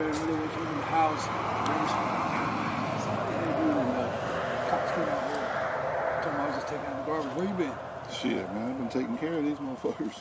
The house. Cops came out here. Told I was just taking out the garbage. Where you been? Shit, man. I've been taking care of these motherfuckers.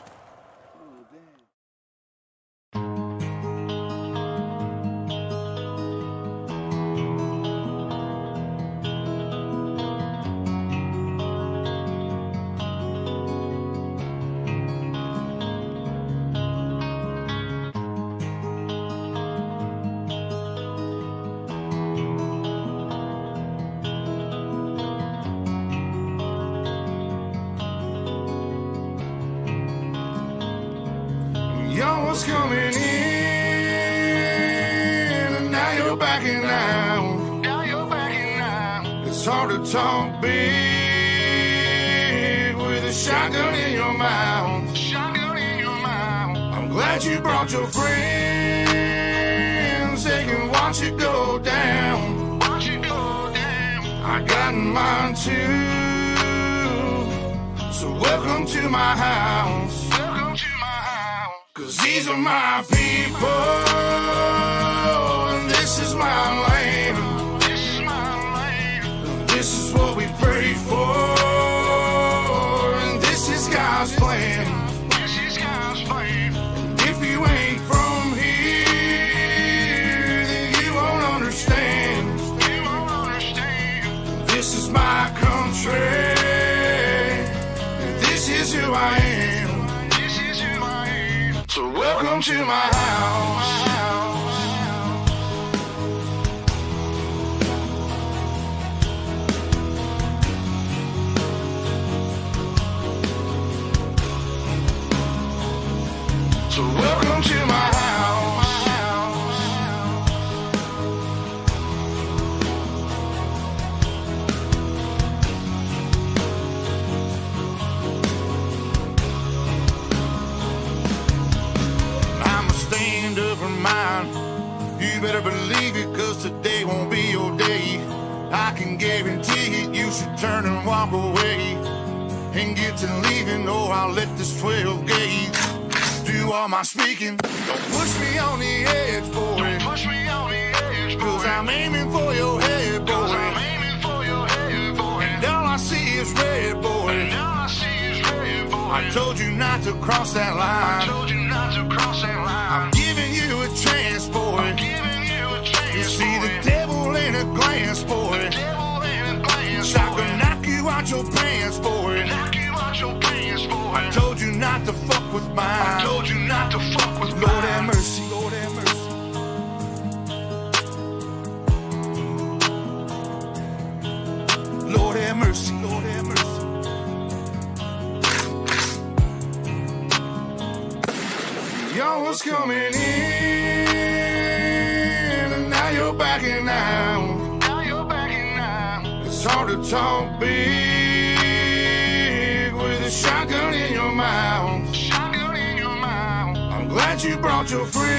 brought your friends,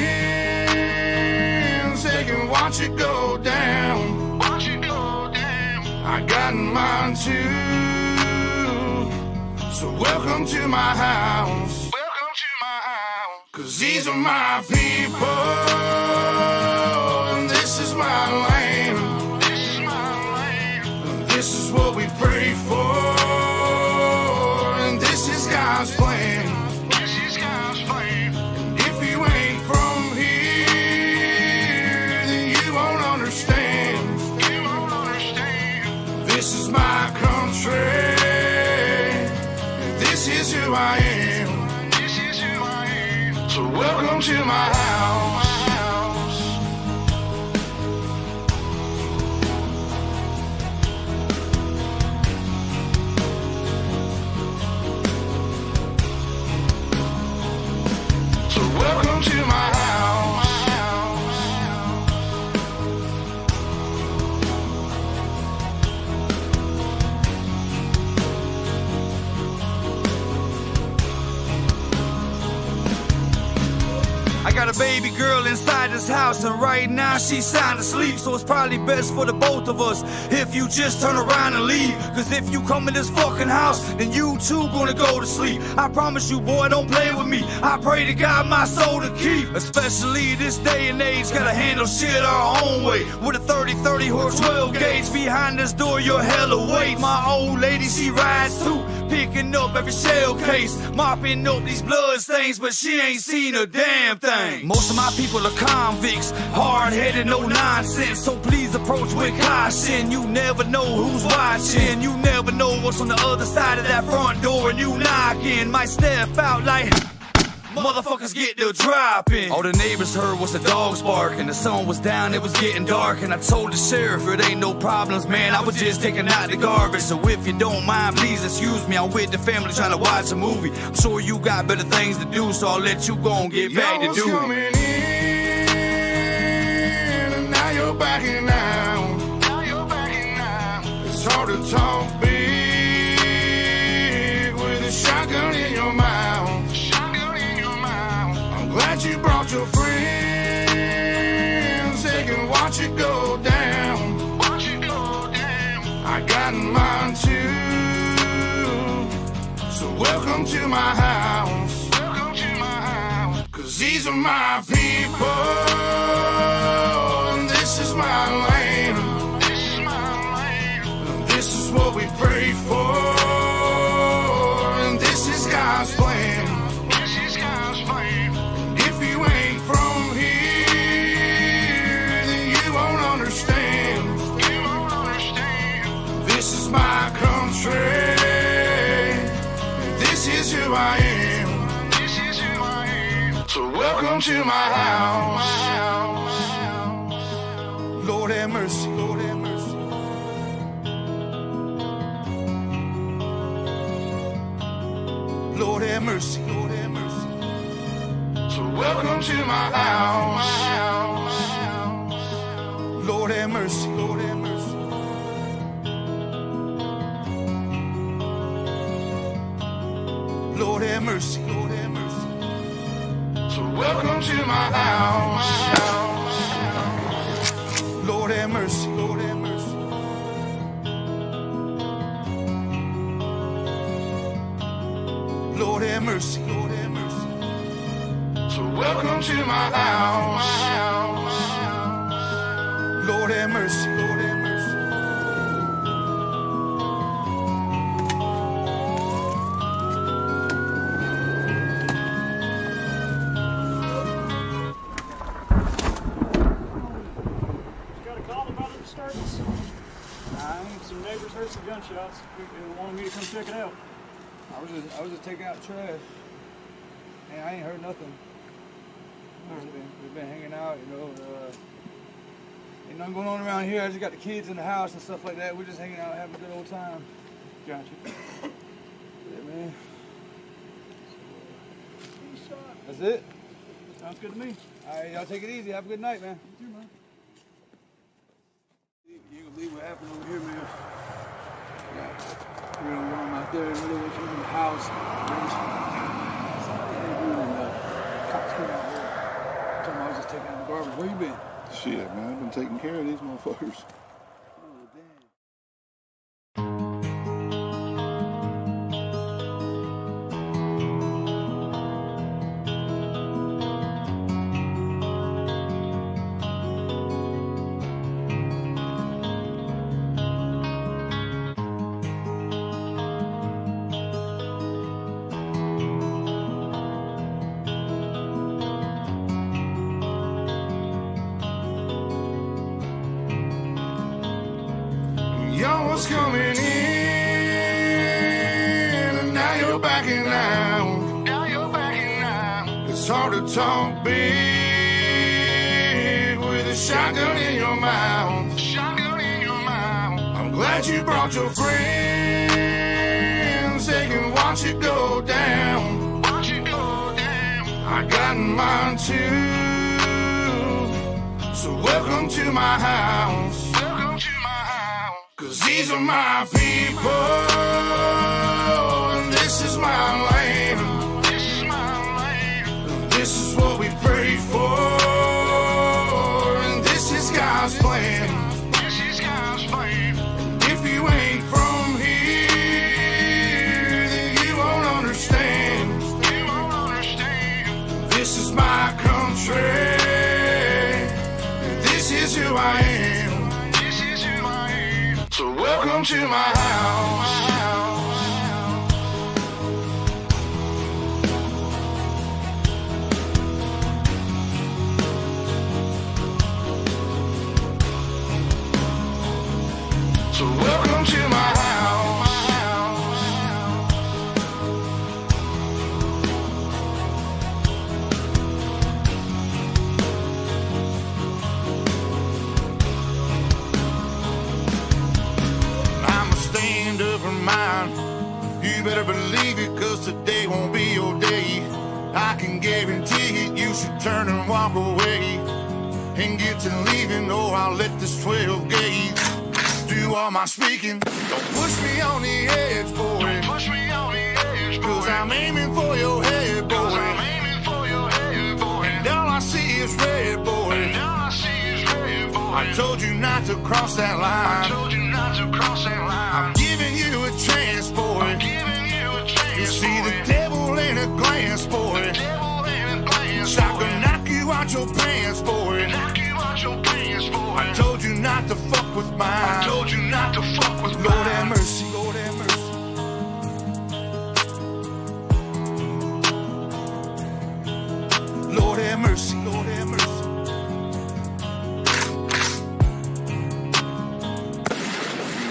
they can watch it go down. Watch it go down. I got mine too. So welcome to my house. Welcome to my house. Cause these are my people, and this is my land. This is my land. This is what we pray for. I am. So welcome to my house. Baby girl inside this house, and right now she's sound asleep. So it's probably best for the both of us if you just turn around and leave. Cause if you come in this fucking house, then you too gonna go to sleep. I promise you, boy, don't play with me. I pray to God my soul to keep. Especially this day and age, gotta handle shit our own way. With a 30 30 horse 12 gauge behind this door, you're hella weight. My old lady, she rides too. Picking up every shell case, mopping up these blood stains, but she ain't seen a damn thing. Most of my people are convicts, hard headed, no nonsense. So please approach with caution. You never know who's watching, you never know what's on the other side of that front door, and you knocking. Might step out like. Motherfuckers get to dropping. All the neighbors heard was the dogs barking. The sun was down, it was getting dark. And I told the sheriff it ain't no problems, man. I was just taking out the garbage. So if you don't mind, please excuse me. I'm with the family trying to watch a movie. I'm sure you got better things to do, so I'll let you go and get back to duty. coming in, and now you're backing out. Now you're backing out. It's hard to talk big with a shotgun in your mouth. Glad you brought your friends. They can watch it go down. Watch it go down. I got mine too. So welcome to my house. Welcome to my house. Cause these are my people. And this is my land. This is my land. And this is what we pray for. And this is God's plan. My country. This is who I am. This is who I am. So welcome to my house. Lord have mercy. Lord have mercy. Lord have mercy. Lord have mercy. So welcome to my house. Mercy. Lord have mercy. So welcome to my house. Lord have mercy. Lord have mercy. Lord have mercy. Lord have mercy. So welcome to my house. Was just, I was just taking out trash. And I ain't heard nothing. We've just been, been hanging out, you know. Uh, ain't nothing going on around here. I just got the kids in the house and stuff like that. We're just hanging out, having a good old time. Gotcha. Yeah, man. That's it. Sounds good to me. All right, y'all take it easy. Have a good night, man. You too, man. You can believe what happened over here, man. Yeah. We're gonna run out there in the house. Had and the me I was just taking out the garbage. Where you been? Shit, man, I've been taking care of these motherfuckers. Turn and walk away. And get to leaving, oh, or I'll let this 12 gauge do all my speaking. Don't push me on the edge, boy. Don't push me on the edge, boy. Cause I'm aiming for your head, boy. I'm aiming for your head, boy. And all I see is red, boy. And all I see is red, boy. I told you not to cross that line. I told you not to cross that line. I'm giving you a chance, boy. I'm giving you a chance, You see boy. the devil in a glance, boy. You out your pants, boy. Knock you out your pants, boy. I told you not to fuck with mine. I told you not to fuck with Lord mine. have mercy, Lord have mercy. Lord have mercy, Lord have mercy.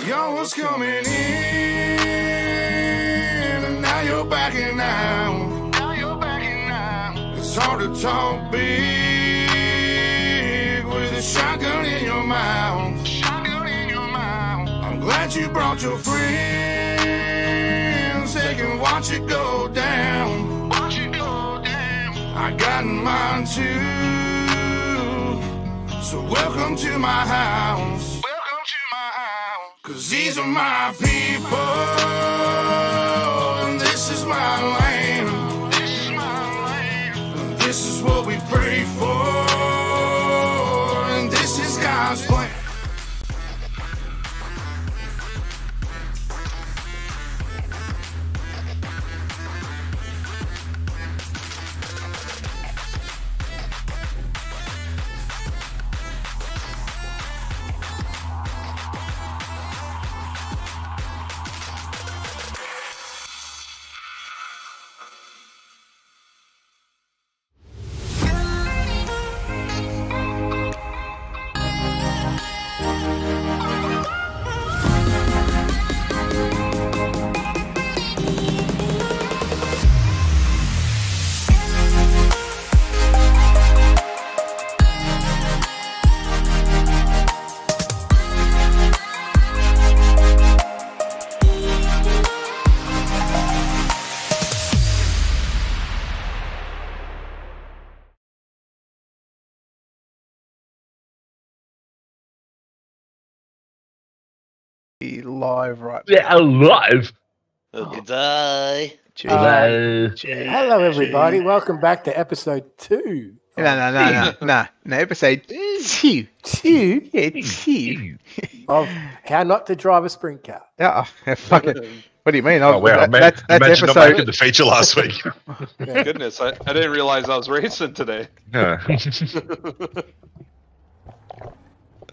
Y'all was coming in, talk big with a shotgun in your mouth. Shotgun in your mouth. I'm glad you brought your friends. They can watch it go down. Watch it go down. I got mine too. So welcome to my house. Welcome to my house. Cause these are my people. And this is my land. What we pray for. Live right Yeah, alive. Oh, good day. Hello. Hello, everybody. Welcome back to episode two. No, no, no, no, no, no. Episode two, Two yeah, two. of How Not to Drive a Sprint Car. Yeah, oh, fuck it. What do you mean? Oh, wow. I that, meant, that's, I that's mentioned I'm back in the feature last week. Goodness, I, I didn't realize I was racing today. Yeah.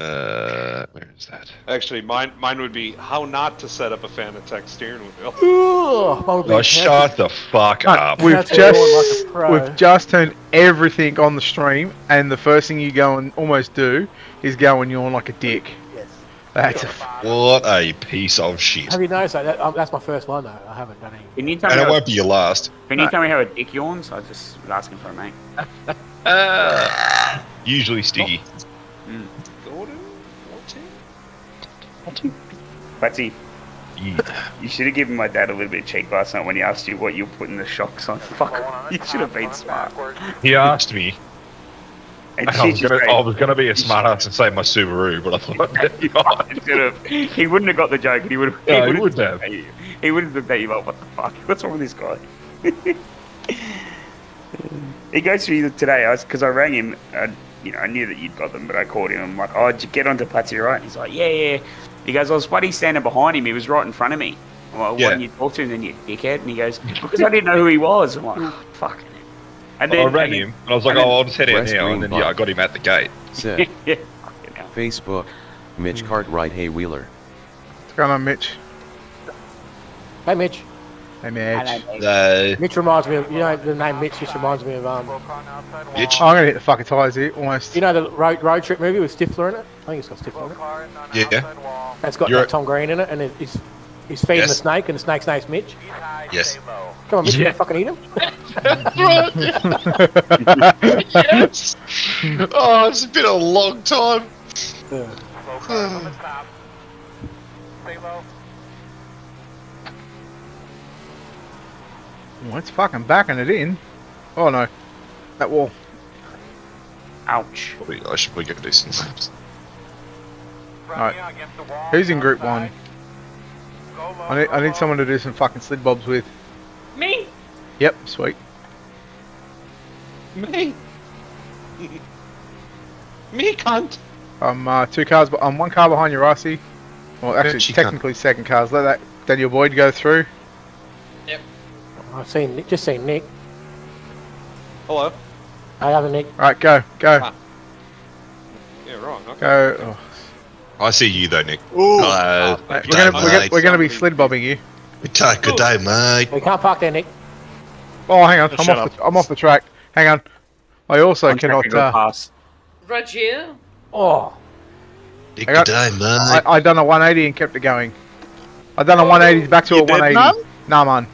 uh, where is that? Actually, mine mine would be how not to set up a Fanatec steering wheel. Ugh, I'm Oh, shut the fuck No, up. we've That's just like we've just turned everything on the stream, and the first thing you go and almost do is go and yawn like a dick. Yes. That's a, What a piece of shit. Have you noticed that? that um, that's my first one, though. I haven't done any. Can you tell And me it won't be your last. can you tell me how a dick yawns? I was just asking for a mate. Uh, usually sticky. Patsy, Yeah. you should have given my dad a little bit of cheek last night when he asked you what you're putting the shocks on. Fuck, you should have been smart. He asked me. And I was, gonna, I was gonna be a smart ass and say my Subaru, but I thought I'd. Instead of, he wouldn't have got the joke. He would have. No, he would've wouldn't have. at you- He would have looked at you like, "What the fuck? What's wrong with this guy?" he goes to me today. I because I rang him. Uh, you know, I knew that you'd got them, but I called him. I'm like, oh, did you get onto Patsy right? And he's like, yeah, yeah. He goes, I was bloody standing behind him. He was right in front of me. I'm like, why Yeah. didn't you talk to him then, you dickhead? And he goes, because I didn't know who he was. I'm like, oh, fuck. And I then rang and then- him, and I was like, oh, I'll just head in Press now, and then yeah, I got him at the gate. Set. yeah. Facebook. Mitch Cartwright. Hey Wheeler. What's going on, Mitch? Hey, Mitch. Hey, Mitch. Uh, Mitch reminds me of, you know, the name Mitch just reminds me of, um, Mitch? I'm gonna hit the fucking tires here, almost. you know the road, road trip movie with Stifler in it? I think it's got Stifler in it. Yeah. It's got You're- uh, Tom Green in it, and he's, he's feeding the snake, and the snake's name's Mitch. Yes. Come on, Mitch, you Yeah. gonna fucking eat him? yes. Oh, it's been a long time. Oh, it's fucking backing it in. Oh no, that wall. Ouch. Probably, I should probably go do some laps. Alright. Who's in group one? I need, I need someone to do some fucking slid bobs with. Me? Yep, sweet. Me? Me, cunt. I'm uh, two cars, but I'm one car behind you, Ricey. Well, actually, she technically second cars. Let that Daniel Boyd go through. I've seen, Nick- just seen Nick. Hello. I have a Nick. Alright, go, go, Ah. Yeah, right. Okay. go. Oh. I see you though, Nick. Ooh. Hello. We're Good gonna, we're, gonna, we're gonna be slid bobbing you. Good day, good day, mate. We can't park there, Nick. Oh, hang on, Oh, I'm off, the, I'm off the track. Hang on. I also I'm cannot. Uh, pass. Roger. Oh, Nick, I got- good day, mate. I, I done a 180 and kept it going. I done a 180 back to You a did 180. Nah, man.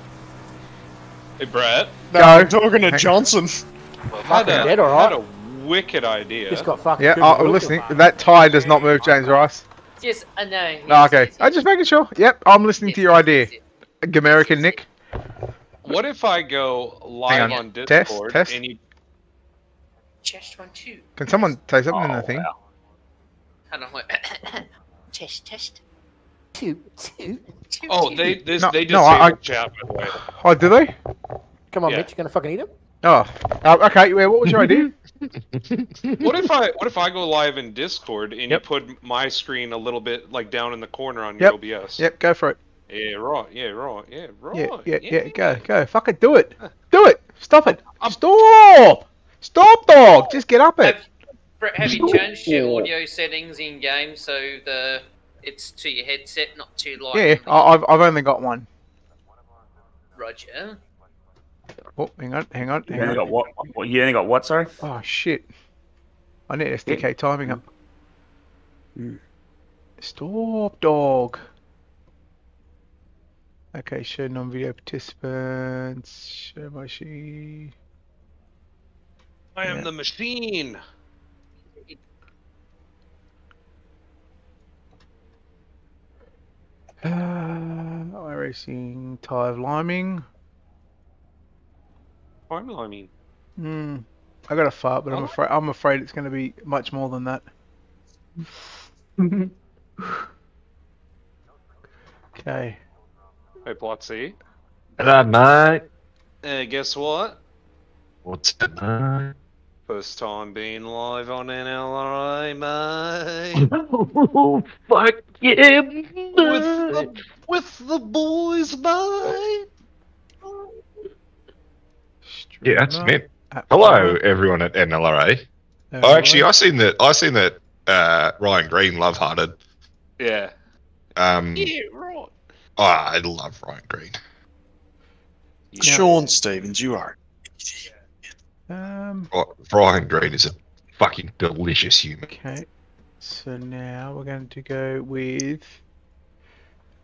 Hey, Brett. No, I'm talking to Hang- Johnson. fucking Had a, dead, alright. had a wicked idea. Just got fucking. Yeah, Cooper oh, Wilson. listening. That tie does not move, James Rice. Yes, I know. No, okay. I'm just making sure. Yep, I'm listening to your idea. American Nick. What if I go live on. on Test, Discord test. and you Chest one, two. Can someone say something in Oh, the thing? wow. Hold on, wait. test, test. Two, two. Two, Oh, two. they this No, they just no, say I- chat by the way. Oh, do they? Come on, Yeah. Mitch, you gonna fucking eat him? Oh, uh, okay. Yeah, what was your idea? What if I what if I go live in Discord and Yep. you put my screen a little bit like down in the corner on Yep. your OBS? Yep, go for it. Yeah, right. Yeah, right. Yeah, right. Yeah, yeah, yeah. Go, go. Fuck it. Do it. Do it. Stop it. I'm- Stop. Stop, dog. Just get up it. Have, have you changed your audio settings in game so the it's to your headset, not to like? Yeah, I- I've I've only got one. Roger. Oh, hang on, hang on, You hang only on. got what? what? You only got what? Sorry. Oh shit. I need SDK timing up. Mm. Stop, dog. Okay, show non-video participants. Show my sheet. I am the machine. Uh, iRacing, Tive Liming. I'm I mean. Hmm. I got a fart, but I'm Oh. afraid I'm afraid it's going to be much more than that. okay. Hey, Plotsy. Hello, mate. Uh, guess what? What's up, mate? First time being live on NLRA, mate. oh, fuck yeah, with the with the boys, mate. Yeah, that's Streamer, me. Hello, everyone at NLRA. there Oh, actually, go. I seen that. I seen that. Uh, Ryan Green, love hearted. Yeah. Um, Yeah, right. oh, I love Ryan Green. Sean Stevens, you are. Um. Oh, Ryan Green is a fucking delicious human. Okay. So now we're going to go with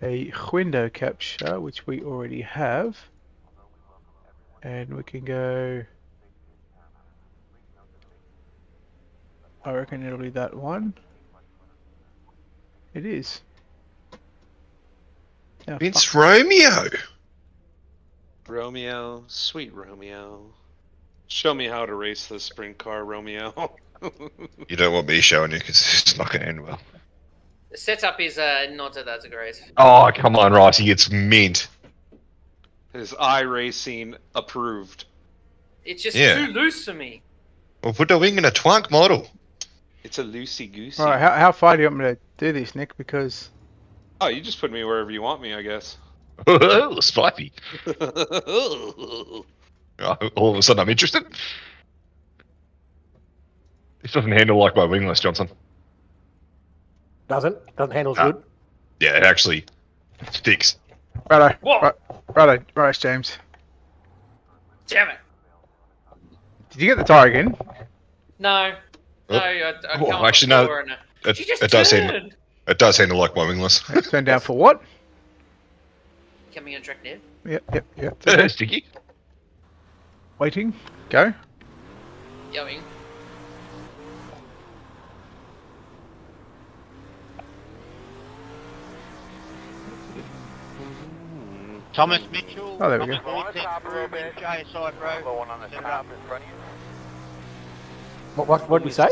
a window capture, which we already have. And we can go. I reckon it'll be that one. It is. Now, It's fuck- Romeo. Romeo, sweet Romeo. Show me how to race this sprint car, Romeo. You don't want me showing you because it's not going to end well. The setup is uh, not that great. Oh, come on, Ricey, it's mint. His racing approved. It's just Yeah. too loose for me. We'll put the wing in a twunk model. It's a loosey goosey. Alright, how, how far do you want me to do this, Nick? Because Oh, you just put me wherever you want me, I guess. Spicy. Oh, All of a sudden, I'm interested. This doesn't handle like my wingless, Johnson. Doesn't doesn't handle as Ah. good. Yeah, it actually sticks. righto, right, righto, right, James. Damn it. Did you get the tire again? No. No, Oh. I, I come off actually, no. floor It, it does handle. It does handle like my wingless. Turn down for what? Becoming attractive. Yep, yep, yep. Sticky. Waiting. Go. Going. Thomas Mitchell. Oh, there we go. Thomas Reset JSI Road. Set it up. What what what did we say?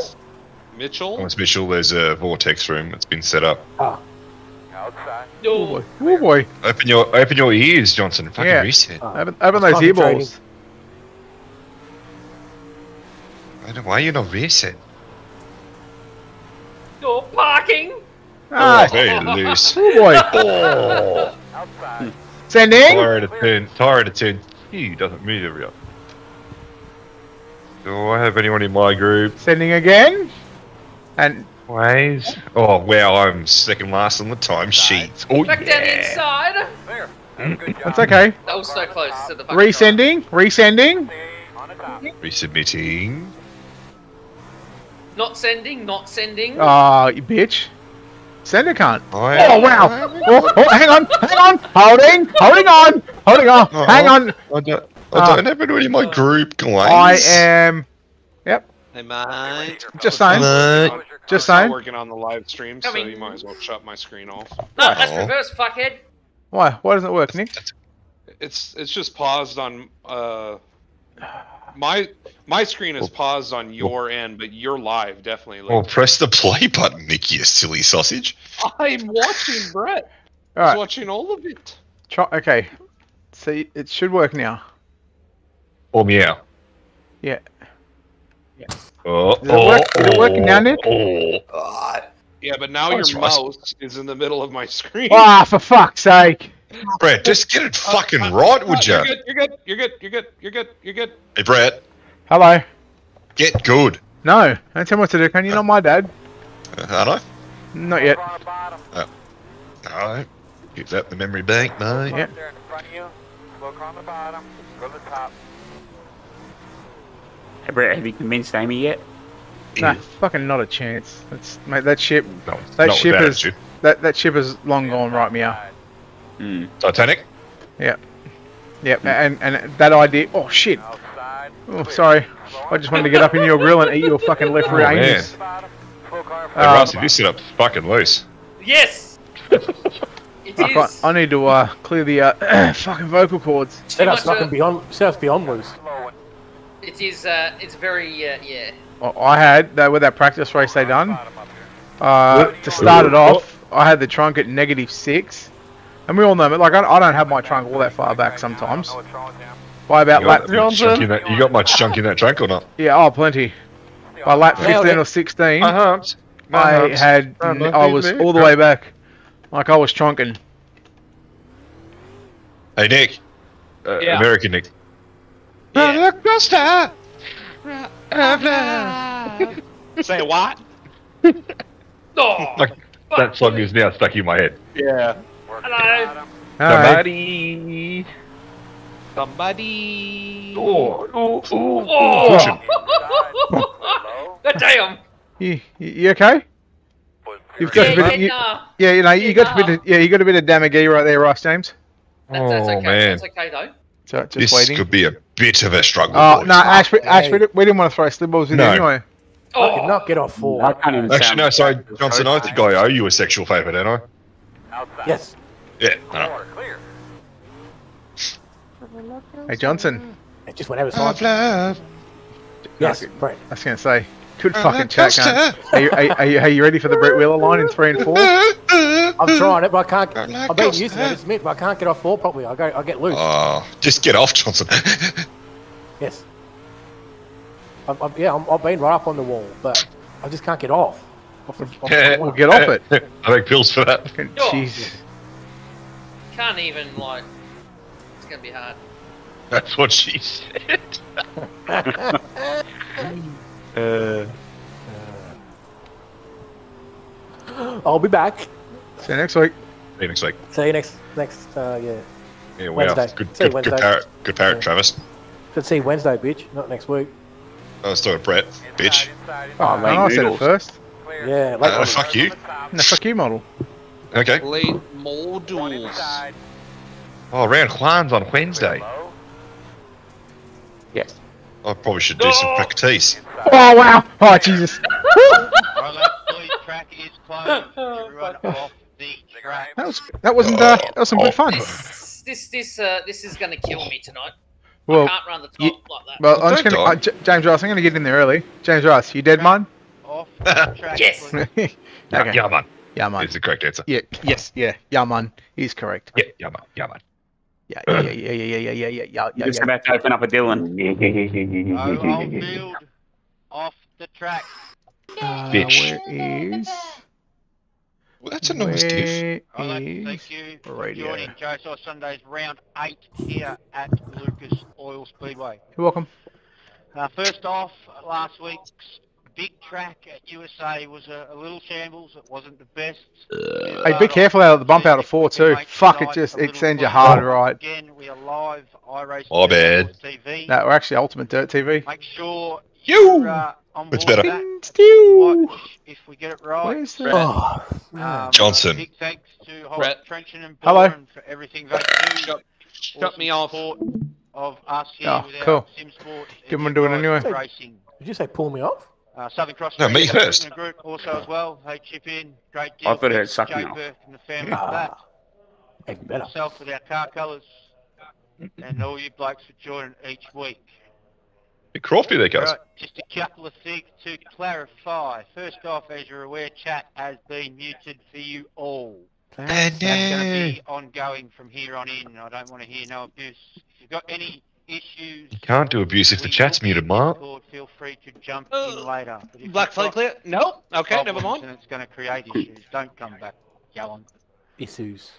Mitchell? Thomas Mitchell, there's a vortex room that's been set up. Ah. Oh boy. Oh boy. Open your open your ears, Johnson. Fucking Yeah. reset. Open, open those ear I don't know why you're not racing. You're parking. Ah. Oh, very loose. Oh boy. Oh. Sending. Tire at a turn. Tire at a turn. He doesn't move every up. Do I have anyone in my group? Sending again. And Ways. Oh wow, I'm second last on the time sheet. Oh Back down yeah. inside. that's okay. That was so close to the Resending. Resending. Resubmitting. Not sending, not sending. Ah, you bitch. Send a cunt. I- Oh wow. Oh, oh, hang on, hang on. Holding, holding on, holding on. Oh, Hang on. I don't, I don't have anyone in my group, guys. I am. Yep. Hey, mate. Just saying. Hello. Just I'm working on the live stream, so you might as well shut my screen off. No, let's Oh. reverse, fuckhead. Why? Why doesn't it work, Nick? It's it's just paused on uh my my screen is paused on your end, but you're live definitely. Well, Like, press the play button, Nick, you silly sausage. I'm watching Brett. All He's right. watching all of it. Try, okay. See, it should work now. Or meow. Yeah. Uh, uh, oh, Is it, work, is it working now, Nick? Oh. Yeah, but now Nice, your Russ. mouse is in the middle of my screen. Ah, for fuck's sake. Brett, just get it fucking Uh, right, uh, would You're you? good. You're good. You're good. You're good. You're good. You're good. Hey, Brett, Hello. get good. No, don't tell me what to do. Can you not my dad? Uh, aren't I? Not yet. Alright. Keep that in the memory bank, mate. Yeah. Hey, Brett, have you convinced Amy yet? Nah, fucking not a chance. That's mate. That ship. No, That not ship without is you. that that ship is long gone right meow. Hmm. Titanic? Yep. Yep. And and that idea. Oh shit. Oh sorry. I just wanted to get up in your grill and eat your fucking left Oh, rear man. anus. Hey, Um, Rusty, this setup's fucking loose. Yes. It I, I need to uh, clear the uh, fucking vocal cords. Set us much, uh, fucking beyond. Set us beyond loose. It is. Uh, it's very. Uh, yeah. I- I had that with that practice race they done. Uh, to start it off, I had the trunk at negative six, and we all know, like I, I don't have my trunk all that far back sometimes. By about You lap, got, much junk in that, you got much junk in that trunk or not? yeah, oh plenty. By lap fifteen or sixteen, My I had I was all the way back, like I was trunking. Hey, Nick. Uh, Yeah. American Nick. Yeah. Costa. Say what? Oh. Like, that song is now stuck in my head. Yeah. Hello. Hi. Somebody. Somebody. Oh, oh, oh. Oh. God damn. You, you, you okay? You've got Yeah, a bit. yeah, Of, you, nah. yeah, you know, you got a bit. Of, yeah, you got a bit of damage right there, Ross James. That, that's Oh, man. That's okay though. So just This waiting. could be a bit of a struggle. Oh boys. no, Ash, we, Ash, Hey. we, didn't- we didn't want to throw slip balls in No. anyway. Oh. I could not get off four. I can't even Actually, sound no, sorry. Johnson. I think I owe you a sexual favour, don't I? Yes. Yeah. I know. Hey Johnson, It just whenever time. love. Yes. Right. I was gonna say, good fucking chat, cunt. Are you, are, you- are, you, are you ready for the Brett Wheeler line in three and four? I'm trying it, but I can't. like I've been us, using huh? it, admit, but I can't get off four properly. I go. I get loose. Oh, just get off, Johnson. yes. I'm, I'm, yeah, I'm, I've been right up on the wall, but I just can't get off. off the, off Yeah. wall. Well, get off it. I make pills for that. Oh. Jesus. Can't even like. It's gonna be hard. That's what she said. uh, I'll be back. See you next week. see you next week. See you next next. Uh, yeah. Yeah, wow. Wednesday. Good, See you good, good Wednesday. parrot, good parrot, Yeah. Travis. Should see Wednesday, bitch, not next week. I was talking to Brett, bitch. Oh, man, I said it noodles. first. Yeah, late Uh, fuck you. No, fuck you, model. Okay. Late modules. Oh, round Juan's on Wednesday. Yes. I probably should do some practice. Oh, wow. Oh, Jesus. Right, please, track is closed. Everyone off the track. That was that wasn't uh, that was some good fun. This this this, uh, this is gonna kill me tonight. Well, I can't run the top you- like that. well, I'm just don't gonna uh. J- James Ross. I'm gonna get in there early. James Ross, you dead, man? Off the track. Yes. please. Yeah, Okay. yeah, man. Yeah, man. Is the correct answer. Yeah. Yes. Yeah. Yeah, man. He's correct. Yeah, yeah, man. Yeah, man. Yeah. Yeah. Yeah. Yeah. Yeah. Yeah. Yeah. Yeah. Yeah. Yeah. Just yeah. about to open up a Dylan. Old field. Off the track. Uh, Bitch. Where is? Well, that's a nice diff. Where I'd like to thank you for radio? joining JSI Sundays round eight here at Lucas Oil Speedway. You're welcome. Uh, first off, last week's big track at USA was a, a little shambles. It wasn't the best. Hey, be careful out of the bump out of four too. Fuck, it just it sends you hard right. Again, we are live. iRacing My bad. TV. No, we're actually Ultimate Dirt TV. Make sure You. you're uh, on board It's better. with that. Stew. Watch if we get it right. Where's the? Oh, Um, Johnson. Big thanks to Holt Brett. Trenchant and Hello. Bourne for everything they do. Shut, shut Awesome me off. support Of us here Oh, with our cool. Sim Sport Didn't and wanna do it anyway. Racing. did you say pull me off? Uh, Southern Cross No, me Racing first. Group also as well. They chip in. Great I deal. thought it Thanks sucked to me Jay off. Burke and the family for that. Ah, even better. Myself with our car colours. and all you blokes for joining each week. Bit crafty there, guys. Right, just a couple of things to clarify. First off, as you're aware, chat has been muted for you all. And that's going to be ongoing from here on in. I don't want to hear no abuse. If you've got any issues, You can't do abuse if the chat's muted, Mark. Discord. Feel free to jump Uh, in later. But Black flag clear? No? Okay, never mind. And it's going to create issues. Don't come back. Go on. Issues.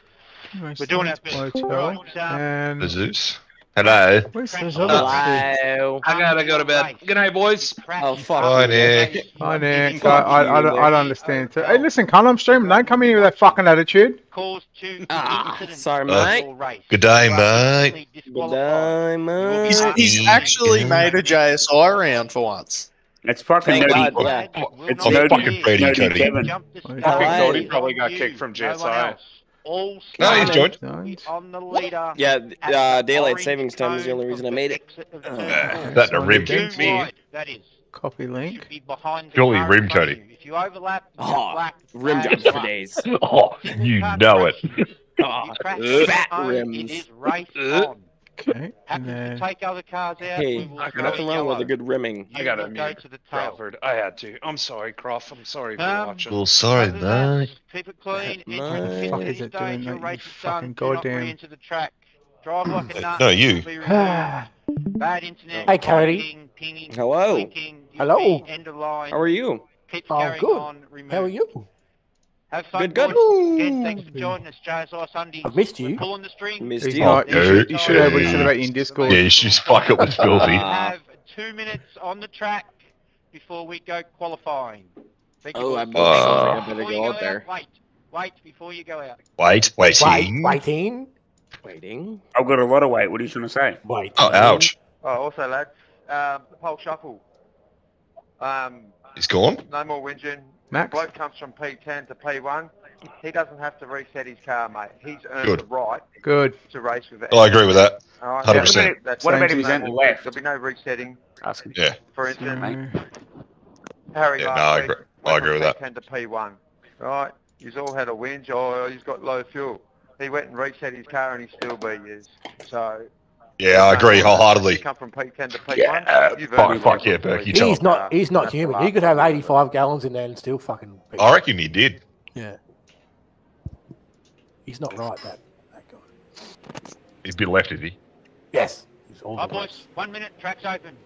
We're doing our best. Motel. Right, And The Zeus. Hello. where's Crash other? Hello. I gotta go to bed. Good night, boys. Oh, fuck. Bye, Nick. Hi Nick. I, I, I, don't, I don't understand. Too. Hey, listen, cunt, I'm streaming. Don't come in here with that fucking attitude. Cause to Ah, sorry, mate. or race. Good day, You mate. instantly Good day, mate. He's- he's actually made a JSI round for once. It's fucking Thank nerdy. God, yeah. It's I'm nerdy. fucking Brady nerdy Cody. Kevin. Jump the Fucking. Cody probably got kicked from No JSI all no, he's joined. on the leader. Yeah, uh, daylight savings time is the only reason I made it. That the rim right, me. That is. Copy link. Be Jolly rim, Tony. If you overlap, oh, rim jumps for days. oh, you, you oh, know it. Fat rims. It is race on. Okay. Happy And then take other cars out. Hey, nothing wrong with a good rimming. I You gotta will go to the tail. Crawford. I had to. I'm sorry, Croft. I'm sorry for Um, watching. Well, sorry, that, mate. Keep it clean. Mate. Enter the pit Fuck at is this it doing, stage. Your race you is done. fucking Do not goddamn- re-enter the track. Drive like a nut. No, you. will be removed. Bad internet. Hey, Cody. Pinging, pinging, Hello. blinking, Hello. End of line. How are you? Keeps Oh, good. on. How are you? Have fun, Good, good. boys. Again, thanks for joining us, JSI Sunday. I've missed you. We're pulling the string. Missed he's you. not. You should, Yeah, you should have what he yeah. said you in Discord. Yeah, you should just fuck it with filthy. We have two minutes on the track before we go qualifying. Thank you, Oh, I boys. better, Uh, I better Before you go go out there. Wait, wait before you go out. Wait, Wait, waiting. waiting. Waiting. I've got a lot of weight. What are you trying to say? Wait. Oh, ouch. Oh, also, lads, um, Pole Shuffle. Um, He's gone. no more whinging. Max? Bloke comes from P10 to P1. He doesn't have to reset his car, mate. He's earned Good. the right Good. to race with it. Oh, I agree with that. All right? 100%. That's- What about that's if he's no on the left? There'll be no resetting. Ask him. Yeah. For instance, Mm. Harry Yeah, no, I week agree- I went agree from with that. P10 to P1. Right? He's all had a whinge. Oh, he's got low fuel. He went and reset his car and he still beat you. So. Yeah, I agree wholeheartedly. Come from P10 to P1. Yeah, you've fuck, earned fuck yeah, to Berkey, reset tell your He's not. car. He's not human. He could have 85 gallons in there and still fucking. I reckon he did. Yeah. He's not right. That that guy. He's a bit left, is he? Yes. He's all Hi, the boys. One minute. Track's open.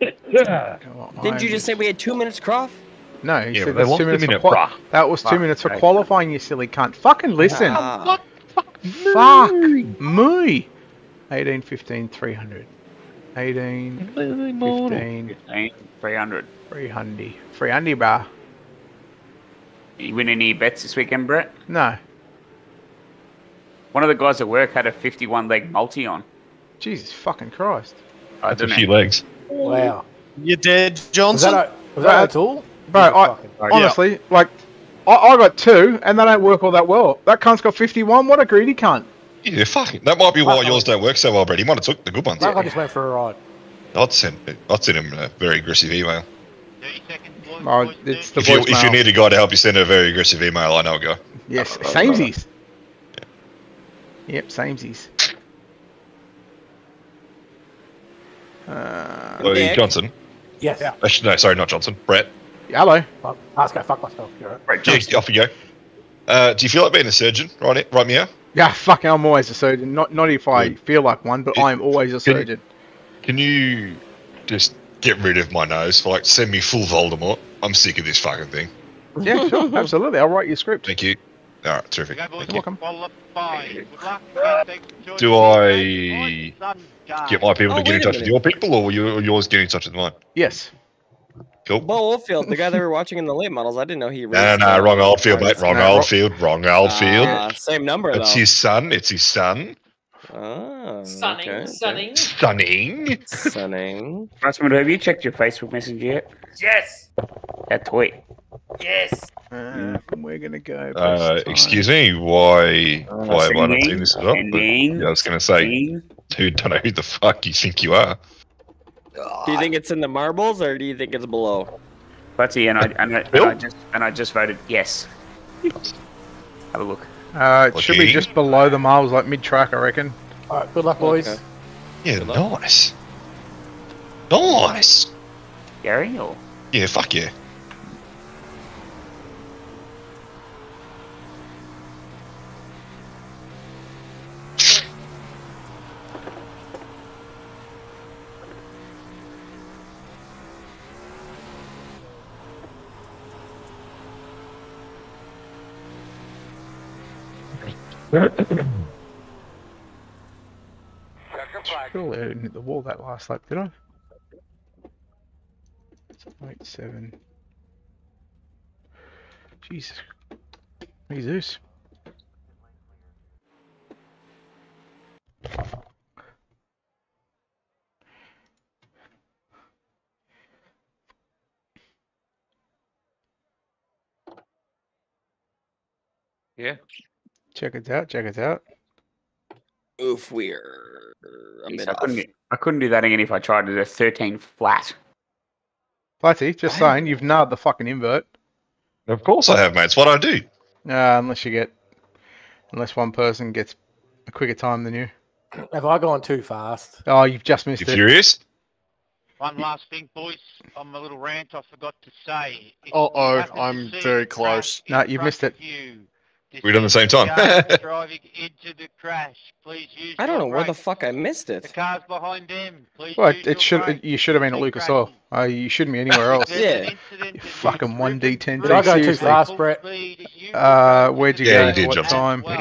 Didn't you just say we had two minutes, Croft? No, he Yeah, said but they that's two minutes for minute, qua- bruh. That was two Fuck, minutes for okay. qualifying, you silly cunt. Fucking listen. Ah. Fuck me. 18, 15, 300. 18, 15, 15, 300. 300. 300, bruh. You win any bets this weekend, Brett? No. One of the guys at work had a 51 leg multi on. Jesus fucking Christ. I That's a few know. legs. Wow. You dead, Was Johnson? that, a, was that a tool? Bro, I, Fucking- honestly, like, I, I got two, and they don't work all that well. That cunt's got 51. What a greedy cunt. Yeah, fucking. That might be why yours don't work so well, Brett. He might have took the good ones. Like I just went for a ride. I'd send, I'd send him a very aggressive email. Oh, it's the If you, if you need a guy to help you send a very aggressive email, I know a guy. Yes, samesies. Yep, samesies. Uh, Oh, Johnson. Yes. Yeah. Actually, no, sorry, not Johnson. Brett. hello. Well, I was going to fuck myself. You're right. Right, Yeah, off you go. Uh, do you feel like being a surgeon? Right, right, Mia? Yeah, fucking, I'm always a surgeon. Not not if I feel like one, but I'm always a Can you- surgeon. Can you just get rid of my nose? Like, send me full Voldemort. I'm sick of this fucking thing. Yeah, sure, absolutely. I'll write you a script. Thank you. All right, terrific. Go, boys. You're welcome. Qualify. Good luck. Thanks for joining Do. I get my people Oh, to get in wait a touch with your people, or you, or yours get in touch with mine? Yes. Cool. Bo Oldfield, the guy that we were watching in the late models. I didn't know he. No, raced, no, uh, wrong old field, mate. Wrong No, old wrong- field. Wrong old field. Ah, same number It's though. his son. It's his son. Ah, Sunning, okay, okay. sunning. Stunning. Sunning. Have you checked your Facebook Messenger yet? Yes. That tweet. Yes. Uh, we're gonna go. Uh, excuse me. Why? Uh, why have I not singing, seen this at all? But, yeah, I was gonna say, dude, don't know who the fuck you think you are. Do you think it's in the marbles or do you think it's below? Butty, and I, and, I, and I just and I just voted yes. Have a look. Uh, it should be just below the marbles, like mid track, I reckon. All right, good luck, boys. Okay. Yeah, nice. Nice. Gary or Yeah, fuck yeah. Surely I didn't hit the wall that last lap, did I? Eight seven. Jesus. Jesus. Yeah. Check it out, check it out. Oof, we're a Jeez, bit I off. couldn't I couldn't do that again if I tried to do 13 flat. Flatty, just saying, you've nailed the fucking invert. Of course I have, mate. It's what I do. Uh, unless you get, unless one person gets a quicker time than you. Have I gone too fast? Oh, you've just missed You it. furious? One last thing, boys. On my little rant, I forgot to say. If Uh oh, you happen to I'm very close. No, you've missed it. you, this We're done the same time. driving into the crash. Please use I don't know your where the fuck I missed it. The cars behind them. Please Well, use it, your it should. brakes. You should have been at Lucas crashing. Oil. Uh, you shouldn't be anywhere else. Yeah. You fucking one D ten. Did I go too fast, Brett? speed as you Uh, where'd you Yeah, go? you did, what time? Well,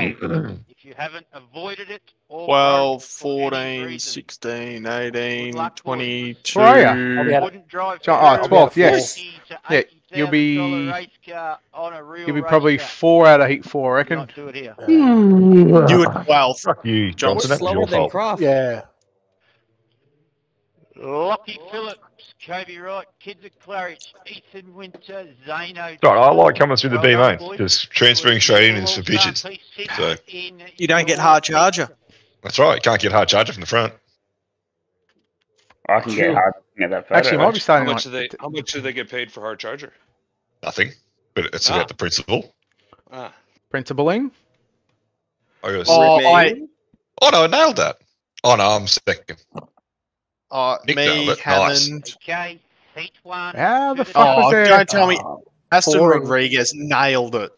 if you haven't avoided it or 12, broke for any 14, 16, 18, 22. Where are ya? I'll be at it. wouldn't drive Jo- oh, 12, yes. Yeah, you'll be- race car on a real You'll be probably track. four out of heat four, I reckon. Not do it here. Hmm. You were 12. Fuck you, Johnson. That's your fault. Croft. Yeah. Lockie Phillips, Kobe Wright, Kids of Claridge, Ethan Winter, Zano. Right, I like coming through the B main because transferring straight in is for All-star bitches. So You don't get hard charger. that's right. Can't get hard charger from the front. I can get hard looking at that photo. Actually, might be How starting much do like. they? How much do they get paid for hard charger? Nothing. But it's Ah. about the principle. Ah. Principling? I goes, Oh, oh, no, I nailed that. Oh no, I'm second. uh, Nick me, nailed it. Nice. Okay, heat one. How the to fuck was Oh, there? don't tell me. Aston Four. Rodriguez nailed it.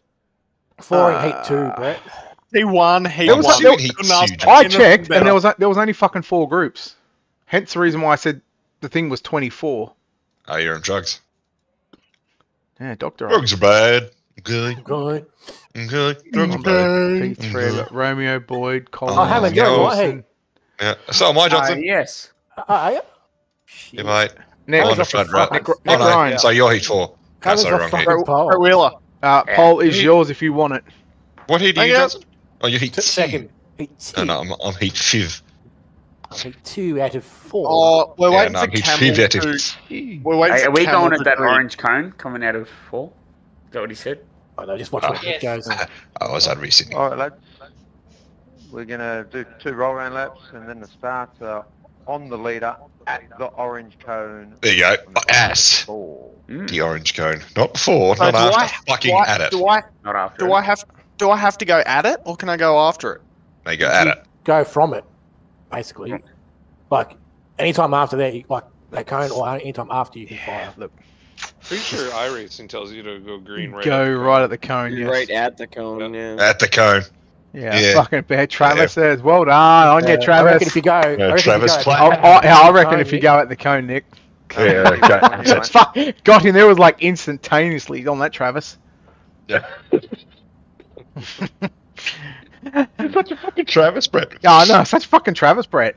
Four in Uh, heat two, Brett. He won. He There was won. a- he huge. I checked, and there was there was only fucking four groups. Hence the reason why I said the thing was 24. Oh, you're on drugs. Yeah, doctor. Drugs are bad. Okay. Good. Okay. Drugs are bad. Pete Thread, Romeo Boyd, Colin. Oh, Hammond, you're all right, hey. Yeah. So am I, Johnson. Uh, yes. Uh, are you? Yeah, mate. Nick- I'm on the front row. Nick- Oh, Nick no. Ryan. So you're heat four. Oh, Hammond's sorry, a wrong fucking heat. pole. Wheeler. Uh, Yeah. Paul is yours if you want it. What heat are you, Johnson? Oh, you're heat two. Second. Heat No, two. no, I'm, I'm heat five. Heat two out of four. Oh, we're Yeah, waiting no, for I'm heat Camel five out to. of We're waiting Hey, for are we going at that orange cone coming out of four? Is that what he said? I know, just watch where Yes. it goes. I was at Sydney. All right, lads. We're going to do two roll round laps and then the start uh, on the leader at the orange cone. There you go. Ass. Four. The orange cone. Not before, So not do after. I, Fucking do I, at it. Do I, Not after. do I have do I have to go at it or can I go after it? There you go, at it. Go from it, basically. Like, anytime after that, you, like that cone, or anytime after you can fire. Look, Pretty sure iRacing tells you to go green right. go right at the cone. Yes. right at the cone, yeah. At the cone. Yeah, Yeah. fucking bad. Travis says, "Well done on Uh, you, I reckon Travis." if you go, I reckon if you Travis go- I, I, I reckon if you go at the cone, Nick. Yeah, okay. Fuck, got him there was like instantaneously on that Travis. Yeah. Such a fucking Travis, Brett. Oh no, know, such fucking Travis, Brett.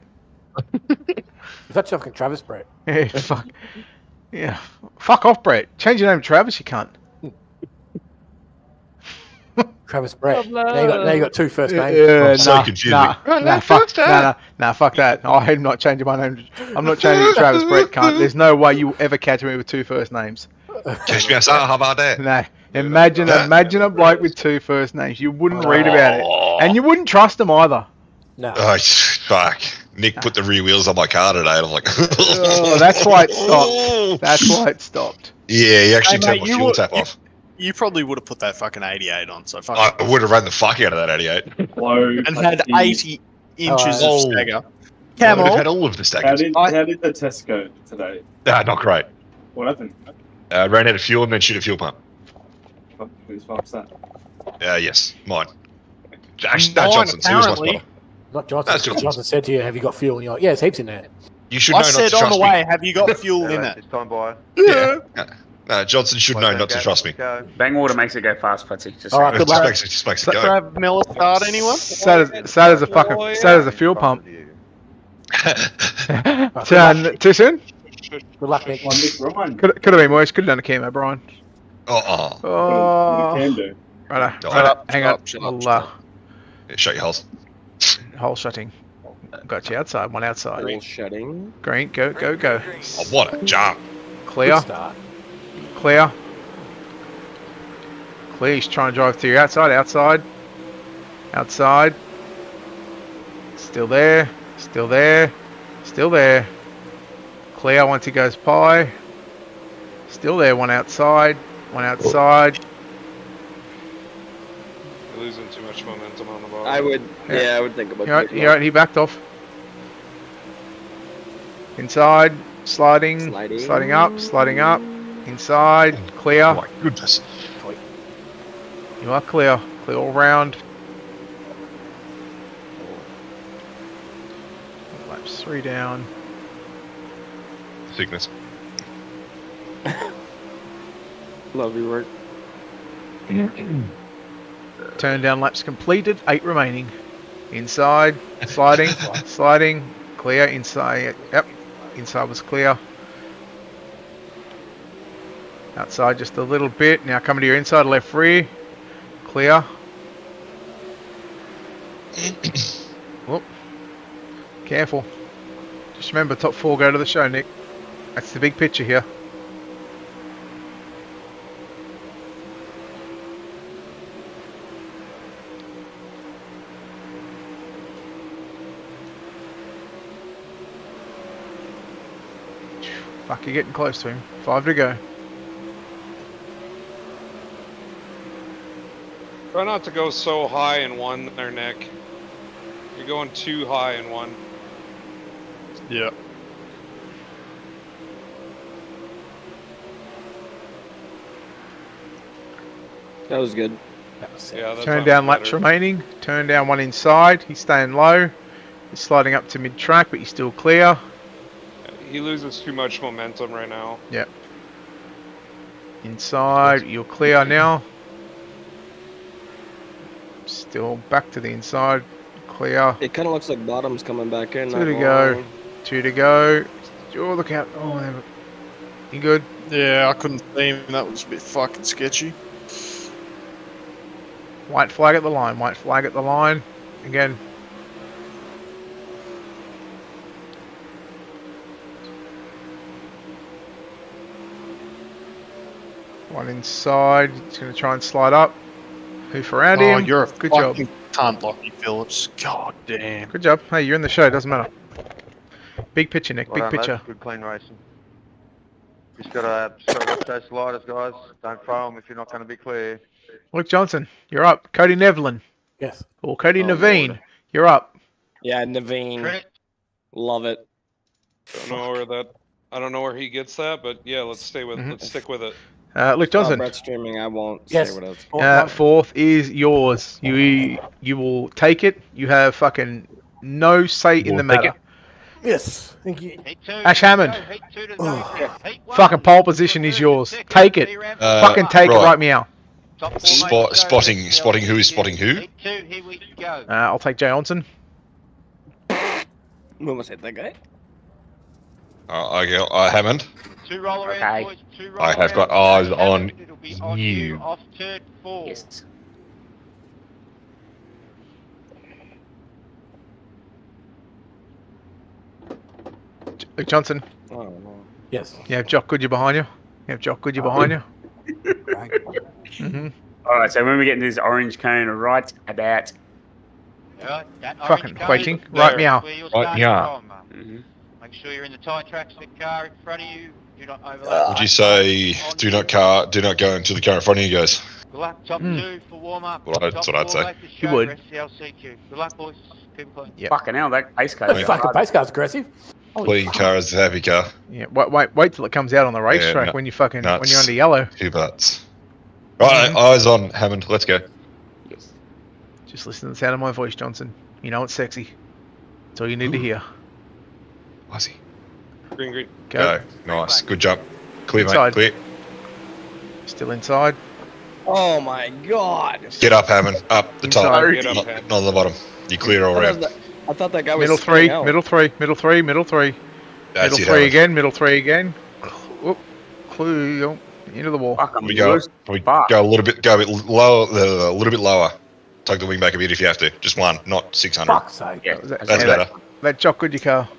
That's fucking Travis Brett. Yeah, fuck. Yeah, fuck off, Brett. Change your name to Travis, you cunt. Travis Brett. Now you got, now you got two first names. Yeah, I'm so nah, nah, Oh, nah, no, fuck, fuck nah, that. nah, nah, fuck that. I'm not changing my name. I'm not changing to Travis Brett, cunt. There's no way you will ever catch me with two first names. Catch me outside, how about that? No. Imagine, imagine a bloke with two first names. You wouldn't read about it, and you wouldn't trust him either. No. Oh, fuck. Nick put the rear wheels on my car today, and I'm like, Oh, that's why it stopped. That's why it stopped. Yeah, he actually Hey, turned mate, my fuel would- tap off. You probably would have put that fucking 88 on, so fuck. I would have run the fuck out of that 88. and had 80 inches Oh. of stagger. I would Camel. have had all of the How stackers. did, how did the test go today? Ah, not great. What happened? Uh, ran out of fuel and then shoot a fuel pump. Fuck, whose fault's that? Uh, yes, mine. Actually, no, Mine, Johnson's. He was my spotter. Not Johnson. That's Johnson. Johnson said to you, "Have you got fuel?" And you're like, "Yeah, there's heaps in there." You should I know not said to on trust the me. way, have you got fuel in lads, it? It's time by. Yeah. No, Johnson should know not to trust me. Go. Bangwater makes it go fast, Putty. Just All right, good just luck. makes it, just makes it go. Grab Miller start anyone? Sad as, sad as a fucking, sad as a fuel pump. Turn, too soon? Good luck, Nick. Nick Ryan. Could, could have been worse. Could have done a camo, Brian. Oh, oh. You can do. righto, Shut righto. up, Hang on. up, shut I'll, shut uh, Yeah, shut your holes. hole shutting. Got you outside. One outside. Wall shutting. Green. Go, go, go. Oh, what a jump. Clear. Clear. Clear. He's trying to drive to your outside. Outside. Outside. Still there. Still there. Still there. Clear once he goes pie. Still there. One outside. One outside. You're losing too much momentum on the ball. I would, Yeah. yeah, I would think about You're right, you're right, he backed off. Inside, sliding, Sliding. sliding up, sliding up. Inside, clear. Oh my goodness. You are clear. Clear all round. Laps three down. Sickness. Love your work. Turn down laps completed. Eight remaining. Inside, sliding, sliding, clear. Inside, yep. Inside was clear. Outside just a little bit. Now coming to your inside left rear. Clear. Whoop. Careful. Just remember, top four go to the show, Nick. That's the big picture here. Fuck, you're getting close to him. Five to go. Try not to go so high in one there, Nick. You're going too high in one. Yeah. That was good. Yeah, that's Turn down laps better. remaining. Turn down one inside. He's staying low. He's sliding up to mid track, but he's still clear. He loses too much momentum right now. Yep. Inside, you're clear now. Still back to the inside, clear. It kind of looks like bottom's coming back in. Two to go. lie. Two to go. Oh, look out. Oh, there you good? Yeah, I couldn't see him. That was a bit fucking sketchy. White flag at the line. White flag at the line. Again. One inside. He's going to try and slide up. Hoof around oh, him. you're a Good job. Can't cunt, Lockie Phillips. God damn. Good job. Hey, you're in the show. Doesn't matter. Big picture, Nick. Big done, picture. lads. Good clean racing. Just gotta, just gotta watch those sliders, guys. Don't throw them if you're not going to be clear. Luke Johnson, you're up. Cody Nevlin. Yes. Or Cody Oh, Naveen, Lord. you're up. Yeah, Naveen. Love it. Don't know where that. I don't know where he gets that, but yeah, let's stay with. Mhm. Let's stick with it. Uh, Luke Oh, Johnson. Brett streaming. I won't Yes. say what else. Uh, fourth is yours. You you will take it. You have fucking no say in the We'll take matter. Yes. Thank you. Ash Hammond. Fucking pole position is yours. Take it. Uh, fucking take it right. right meow. Spot, spotting, spotting who is spotting who? Two, here we go. Uh, I'll take Jay Onson. Who am I saying? That guy? Uh, okay, uh, Hammond. Two roll around, Okay. boys. Two roll I have got around. eyes on on you. you. Off turn four. Yes. Luke Johnson. Oh, no. Yes. You have Jock Goodyear behind you. You have Jock Goodyear behind you. hmm All right, so when we get into this orange cone, right about Alright, that Fucking waiting. Right meow. where you're Right starting meow. from. Make sure you're in the tight tracks of the car in front of you. Do not overlap. Would you say do not car, do not go into the car in front of you guys? Good luck, top Hmm. two for warm up. Well, that's what I'd say. You would. SCLCQ. Good luck, boys. Keep. Yep. fucking hell, that pace car. That fucking pace car's aggressive. Clean car is a happy car. Yeah. Wait, wait, wait till it comes out on the racetrack no- when you fucking when you're under yellow. Two butts. Right, eyes on Hammond. Let's go. Yes. Just listen to the sound of my voice, Johnson. You know it's sexy. That's all you need to hear. Ozzy. Green, green. Go. Go. Nice. Good jump. Clear, Inside. mate. Clear. Still inside. Oh my god. Get up, Hammond. Up the top. Inside. Get up, Not, Hammond. not on the bottom. You clear all I around. thought, that, I thought that guy was Middle spinning three, out. middle three, middle three, middle three. That's middle it, three Hammond. again, middle three again. Whoop, clue, into the wall. Fuck, We go. We Fuck. go a little bit. Go a bit lower. A little bit lower. Tug the wing back a bit if you have to. Just one, not six hundred. Fuck's sake. Yeah, That- That's yeah, better. That Jock Goodyear car.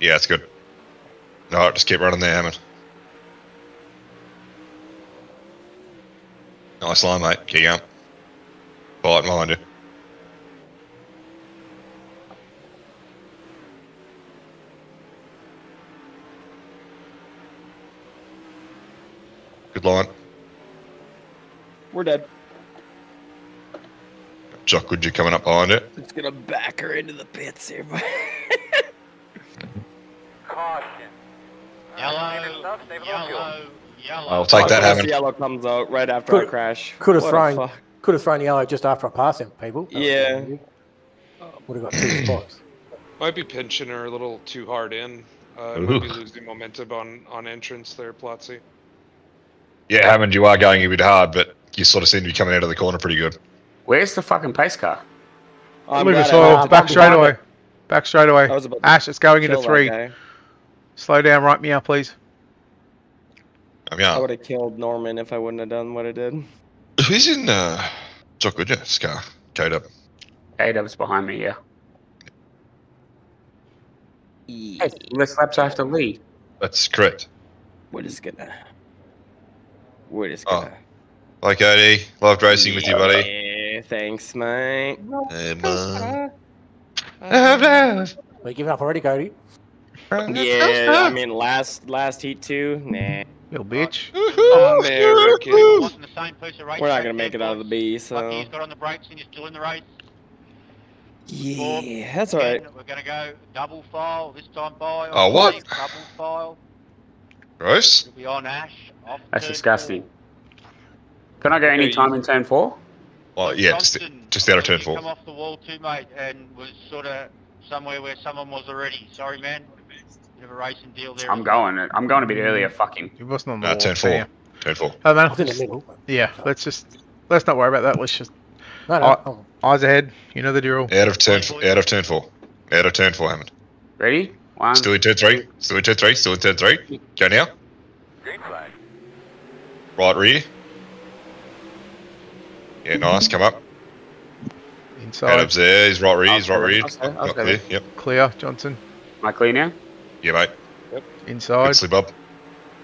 Yeah, that's good. All right, just keep running there, Hammond. Nice line, mate. Keep going. Fight behind you. Good line. We're dead. Jock Goodyear coming up behind it. It's gonna back her into the pits here. Yellow, yellow, yellow. I'll take that, Unless Hammond. Yellow comes out right after I Could- crash. Could have thrown. Could have thrown yellow just after I passed him, people. That Yeah. good. Would have got two spots. Might be pinching her a little too hard in. Uh, might be losing momentum on on entrance there, Plotsy. Yeah, Hammond, you are going a bit hard, but you sort of seem to be coming out of the corner pretty good. Where's the fucking pace car? I'm Lucas glad I Oil, had to back straight away. Back straight away. I was about to Ash, it's going into Kill that three. guy. Slow down, right meow, please. I mean, I would have killed Norman if I wouldn't have done what I did. who's in uh, Jock Goodyear's car? Kate up. A-Dub's behind me, yeah. Hey, less laps after Lee. That's correct. We're just gonna. We're just Oh. gonna. Hi, Cody. Loved racing with you, buddy. Yeah, thanks, mate. Hey, man. We giving up already, Cody? Yeah, I mean, last last heat too. Nah, You bitch. American. Oh, Wanting the same piece of race we're not gonna make it out of the boys. B. Lucky So he's got on the brakes and you're still in the race. yeah, that's all right. We're going to go double file this time by. Oh, what? Double file. Gross. It'll be on Ash. Off That's disgusting. Can I go any time in turn four? Well, Luke yeah, just, Johnson, just out of turn you four. Come off the wall too, mate, and was sort of somewhere where someone was already. Sorry, man. Bit of a racing deal there. I'm going. I'm going a bit earlier. Fucking. You wasn't uh, on the Nah, wall, turn four. yeah. Turn four. Oh man, I was in the middle. yeah. Let's just let's not worry about that. Let's just No, no. Eye- eyes ahead. You know the drill. Out of turn. f- Out of turn four. Out of turn four, Hammond. Ready? One. Still in turn three. Still in turn three. Still in turn three. Go now. Right rear. Yeah, nice. Come up. Inside. Adam's there. He's right rear. He's right rear. I'll stay, I'll Not stay clear. there. Yep. Clear, Johnson. Am I clear now? Yeah, mate. Yep. Inside. Good slip up.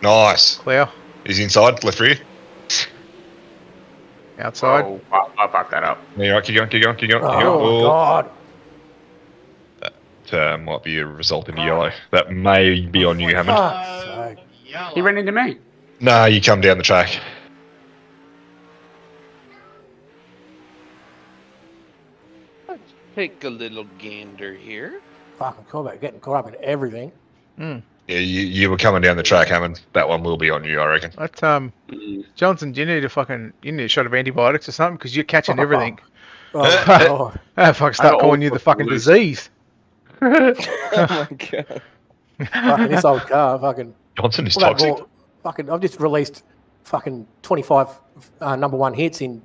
Nice. Clear. He's inside. Left rear. Outside. Oh, fuck, I fucked that up. Yeah, right. Keep going. Keep going. Keep going. oh, Keep going. my God. That uh, might be a result in yellow. That may be on you, Hammond. Fuck's sake. He ran into me. Nah, you come down the track. Let's Take a little gander here. Fucking call back. Getting caught up in everything. Mm. Yeah, you, you were coming down the track, Hammond. That one will be on you, I reckon. That um, Johnson, do you need a fucking you need a shot of antibiotics or something because you're catching everything. Oh, oh, God. fuck! Start calling you the fucking lose. disease. oh my god. fucking this old car. Fucking. Johnson is Well, toxic. ball- Fucking. I've just released fucking 25 uh, number one hits in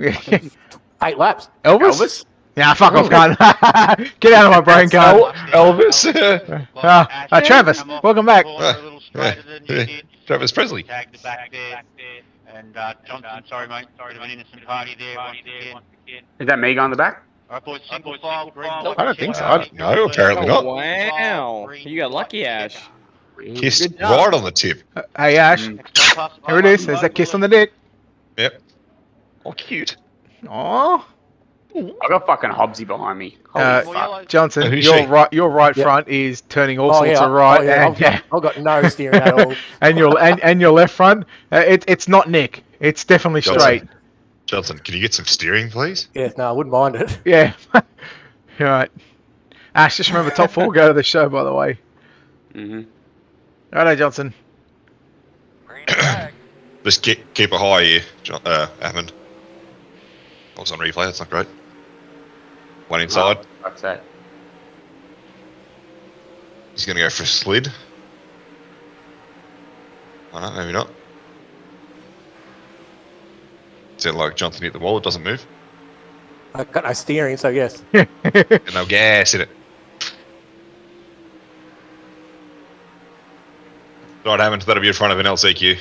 fucking eight laps. Elvis? Elvis? Yeah, fuck off, gun. Get out of my brain, El- gun. Elvis. Ah, uh, Travis, welcome back. Corner a little straighter than you did. Travis Presley. Tag back there. And uh, Johnson, sorry mate, bit of an innocent party there once again. Is that me going the back? Alright boys, single file, I don't think so. I, no, apparently not. wow. You got lucky, Ash. Kissed right on the tip. Hey, Ash. Here it is. There's that kiss on the dick. Yep. Oh, cute. Oh, I got fucking Hobbsy behind me. Holy uh, fuck. Johnson, Who's your she? right, your right Yeah. front is turning all Oh, sorts yeah. of right, oh, yeah. and I've, got, I've got no steering at all. and your and, and your left front, uh, it, it's not Nick. It's definitely Johnson. straight. Johnson, can you get some steering, please? Yeah, no, I wouldn't mind it. Yeah. All right. Ash, just remember top four go to the show, by the way. Mm-hmm. Righto, Johnson. Just keep, keep it high here, John, uh, Hammond. I was on replay, that's not great. One inside. Fuck's that. He's going to go for a slid. I don't know, maybe not. Sounded like Johnson hit the wall, it doesn't move. I've got no steering, so yes. And no gas in it. Right, Hammond, that'll be in front of an LCQ.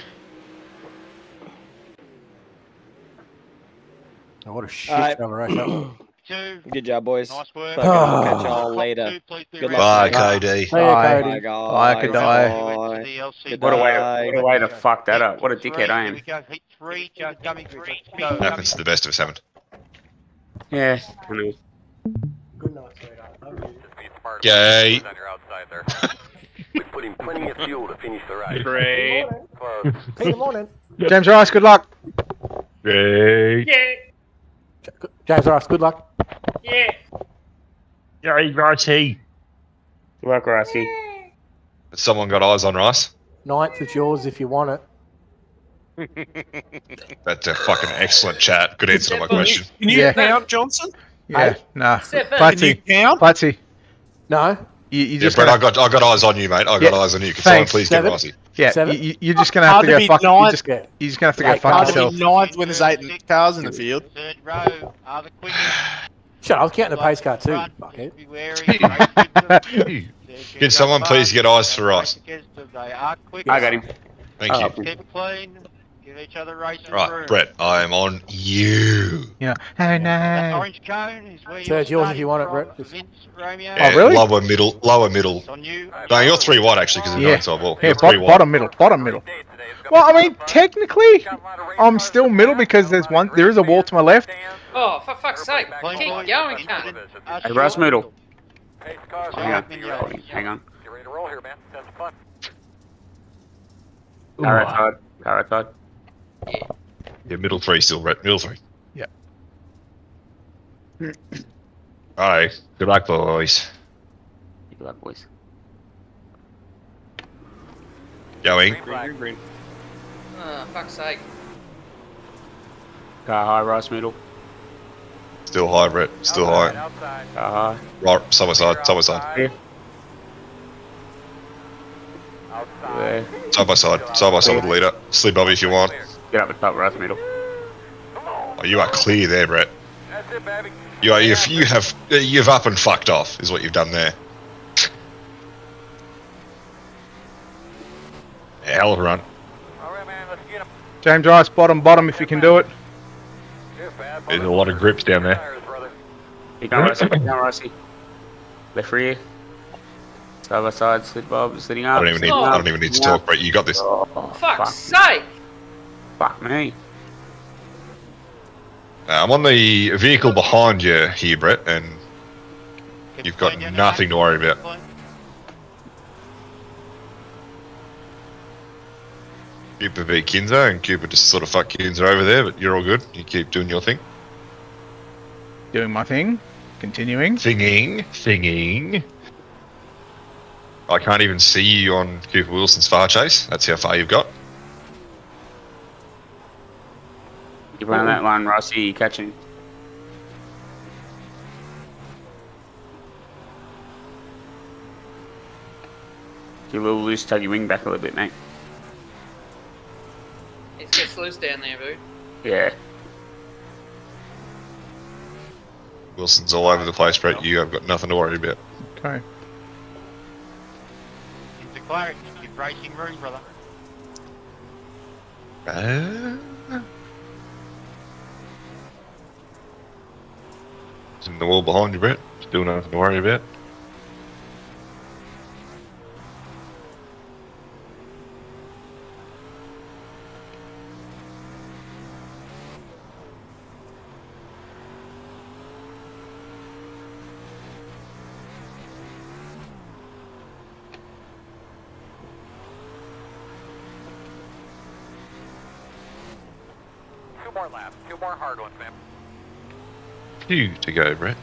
Oh, what a shit uh, Alright. Of a race that was. Two, Good job, boys. nice work. Fucking I'll ah. catch y'all later. Two, please do Good rest. Bye, luck. KD. See ya, Bye. Cody. Bye, guys. Bye, Kadai. Bye. The What a way, Bye. what a way to fuck that up. What a dickhead I am. we go. Heat three, just coming through. Let's go. Happens to the best of us, Hammond. Yeah, I know. Good night, sweetheart. Love you. Yay. We're putting plenty of fuel to finish the race. Great. Close. See you in the morning. James Rice, good luck. Yay. James Rice, good luck. Yeah. Yay, Righty. Good luck, Rusty. Has someone got eyes on Rice? Ninth is yours if you want it. That's a fucking excellent chat. Good answer to my question. Can you Yeah. count, Johnson? Yeah, nah. Seven. Can you count? Buttsy, No? you, you Yeah, just Brett, gonna, I got I got eyes on you, mate. I got Yeah, eyes on you. Can someone thanks. please get Seven. Ricey? Yeah, Seven? you, you- you're just gonna have Hard to to go beat fuck. You ninth. just, you're just gonna have to go fuck cars. Hard to yourself. be ninth when there's eight cars in the field. Third row are the quickest. Shut up, I was counting the pace car too. Front, Fuckhead. Be wary. Race system. Can someone please get eyes for Rice? They are quick. I got him. Thank you. Keep it clean. Give each other racing Right, room. Brett, I am on you. Yeah. Oh That no. orange cone is where So you're it's yours if you want it, from, Brett. Just- Vince, Romeo. Oh, really? Lower middle, lower middle. It's on you. No, you're three wide actually because of the Yeah. nine side wall. Yeah, You're bo- three wide. bottom middle, bottom middle. Well, I mean, technically, I'm still middle because there's one. There is a wall to my left. Oh, for fuck's sake. Clean Keep boys. going, cunt. Usher Hey, Russ Moodle. Hey, cars, Hang on. Hang on. Hang on. Get ready to roll here, man. That's fun. Power side. Power side. Yeah, middle three still, red. Middle three. Yeah. Alright, good luck, boys. Good luck, boys. Going. Green, green. Oh, fuck's sake. Car high, Rice middle. Still high, Brett. Still high. Outside. Car high. Right, summer side, summer side. Yeah. There. Side by side, side by side with the leader. Sleep Bobby if you want. Get up the top right middle. Oh, you are clear there, Brett. You are, you've, you have, you've up and fucked off, is what you've done there. Yeah, hell of a run. James Rice, bottom, bottom if you can do it. There's a lot of grips down there. Keep going, Rossi. Keep going, Rossi. Left rear. Side by side, slip bob, sitting up. I up. don't even need, sitting I don't even need to talk, up. Brett. You got this. Oh, Fuck's fuck. sake! Fuck me. Uh, I'm on the vehicle behind you here, Brett, and you've got nothing to worry about. Cooper beat Kinzo, and Cooper just sort of fuck Kinzo over there, but you're all good. You keep doing your thing. Doing my thing. Continuing. Thinging. Thinging. I can't even see you on Cooper Wilson's far chase. That's how far you've got. Keep running that line, Rossi. You catching. Get a little loose, tug your wing back a little bit, mate. It gets loose down there, boo. Yeah. Wilson's all over the place, Brett. You have got nothing to worry about. Okay. Into Claret, keep racing room, brother. Uh, in the wall behind you, Brett. Still nothing to worry about. Two to go, Brett.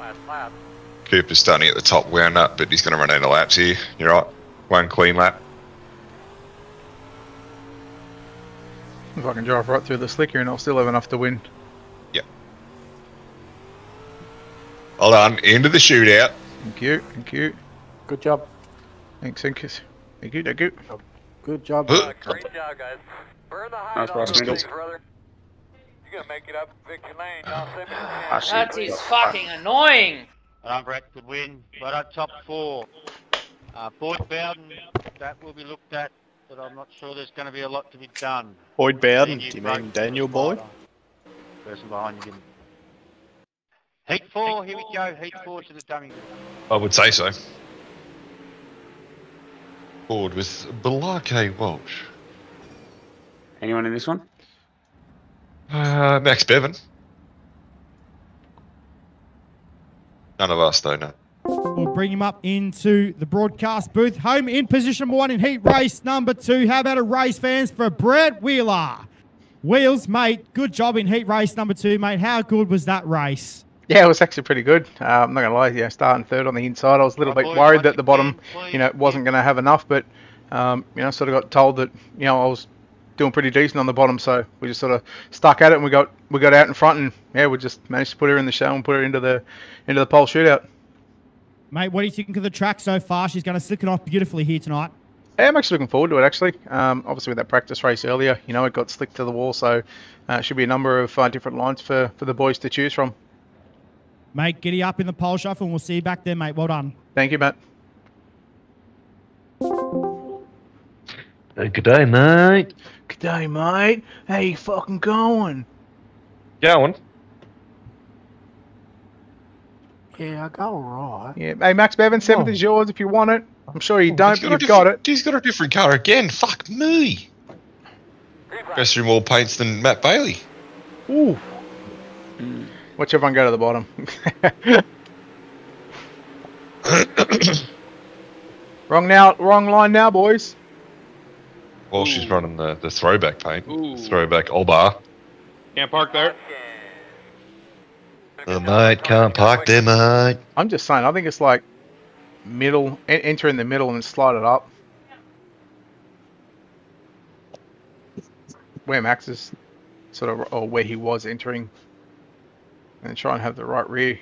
Last lap. Cooper's starting at the top, wound up, but he's going to run out of laps here. You're right. One clean lap. If I can drive right through the slicker and I'll still have enough to win. Yep. Hold on. End of the shootout. Thank you, thank you. Good job. Thanks, thank you. Thank you, thank you. Good job. Uh, Great job, guys. Burn the high Nice on cross those middle. things, brother. You're gonna make it up Victory Lane. Now send me Ah, the. That is fucking annoying. Well done, Brett. Good win. Right on top four. Uh, Boyd Bowden, that will be looked at, but I'm not sure there's going to be a lot to be done. Boyd Bowden, do you mean Daniel Boyd? Person behind you. Heat four, here we go. Heat four to the dummy. I would say so. Board with Balake Walsh. Anyone in this one? Uh, Max Bevan. None of us, though, no. We'll bring him up into the broadcast booth. Home in position number one in heat race number two. How about a race, fans, for Brett Wheeler? Wheels, mate, good job in heat race number two, mate. How good was that race? Yeah, it was actually pretty good. Uh, I'm not gonna lie, yeah, starting third on the inside. I was a little bit worried that the bottom, you know, wasn't gonna have enough, but um, you know, sort of got told that you know I was doing pretty decent on the bottom, so we just sort of stuck at it and we got we got out in front and yeah, we just managed to put her in the show and put her into the into the pole shootout. Mate, what do you think of the track so far? She's going to slick it off beautifully here tonight. Yeah, I'm actually looking forward to it. Actually, um, obviously with that practice race earlier, you know, it got slicked to the wall, so uh, should be a number of uh, different lines for for the boys to choose from. Mate, giddy up in the pole shuffle and we'll see you back there, mate. Well done. Thank you, Matt. Good day, mate. Good day, mate. How you fucking going? Going. Yeah, I go alright. Yeah. Hey, Max Bevan, seventh is oh. yours if you want it. I'm sure you oh, don't, He's but you've got it. different- he's got a different car again. Fuck me. Goes through more paints than Matt Bailey. Ooh. Watch everyone go to the bottom. wrong now, wrong line now, boys. Well, she's running the, the throwback paint. Throwback Olbar. Can't park there. The mate can't park there, mate. I'm just saying. I think it's like middle, enter in the middle and slide it up. Where Max is, sort of, or where he was entering, and try and have the right rear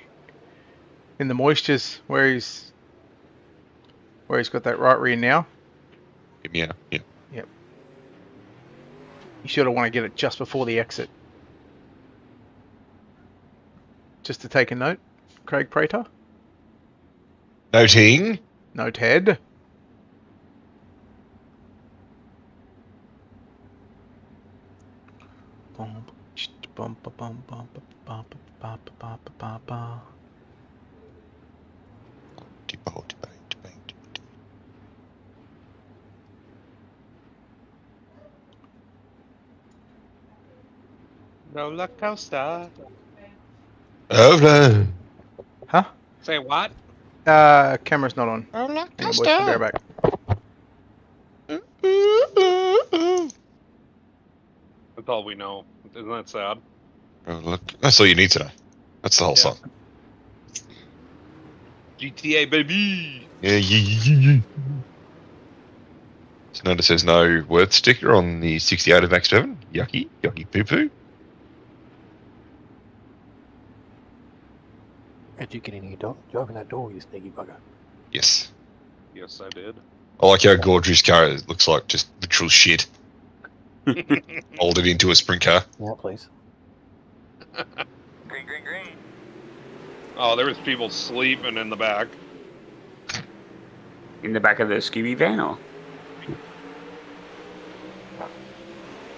in the moistures where he's where he's got that right rear now. Yeah, yeah. You sort of want to get it just before the exit. Just to take a note, Craig Prater. Noting. Note head. Bum, Roller coaster. No. Huh? Say what? Uh, camera's not on. Roller Hang on, boys, I'll be right back. That's all we know. Isn't that sad? Oh, look. That's all you need to know. That's the whole song. GTA baby. Yeah, yeah, yeah, yeah. So notice there's no worth sticker on the 68 of Max 7. Yucky, yucky poo poo. How'd you get in here, Doc? Did you open that door, you sneaky bugger? Yes. Yes, I did. I like how Gaudry's car looks like just literal shit. Molded into a sprint car. Yeah, please. Green, green, green. Oh, there was people sleeping in the back. In the back of the Scooby van, or?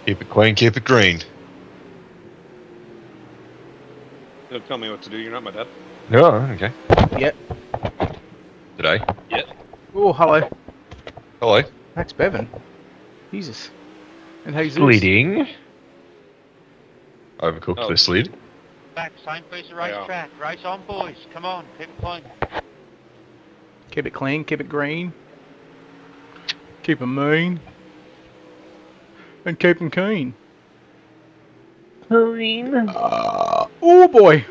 Keep it clean, keep it green. Don't tell me what to do. You're not my dad. No, okay. Yep. Today. Yep. Oh, hello. Hello. Max Bevan. Jesus. And Jesus. Bleeding. Overcooked Oh. the slid. Back, same piece of Yeah. racetrack. Race on, boys. Come on, keep it clean. Keep it clean, keep it green. Keep it mean. And keep 'em keen. Clean. Uh, oh boy.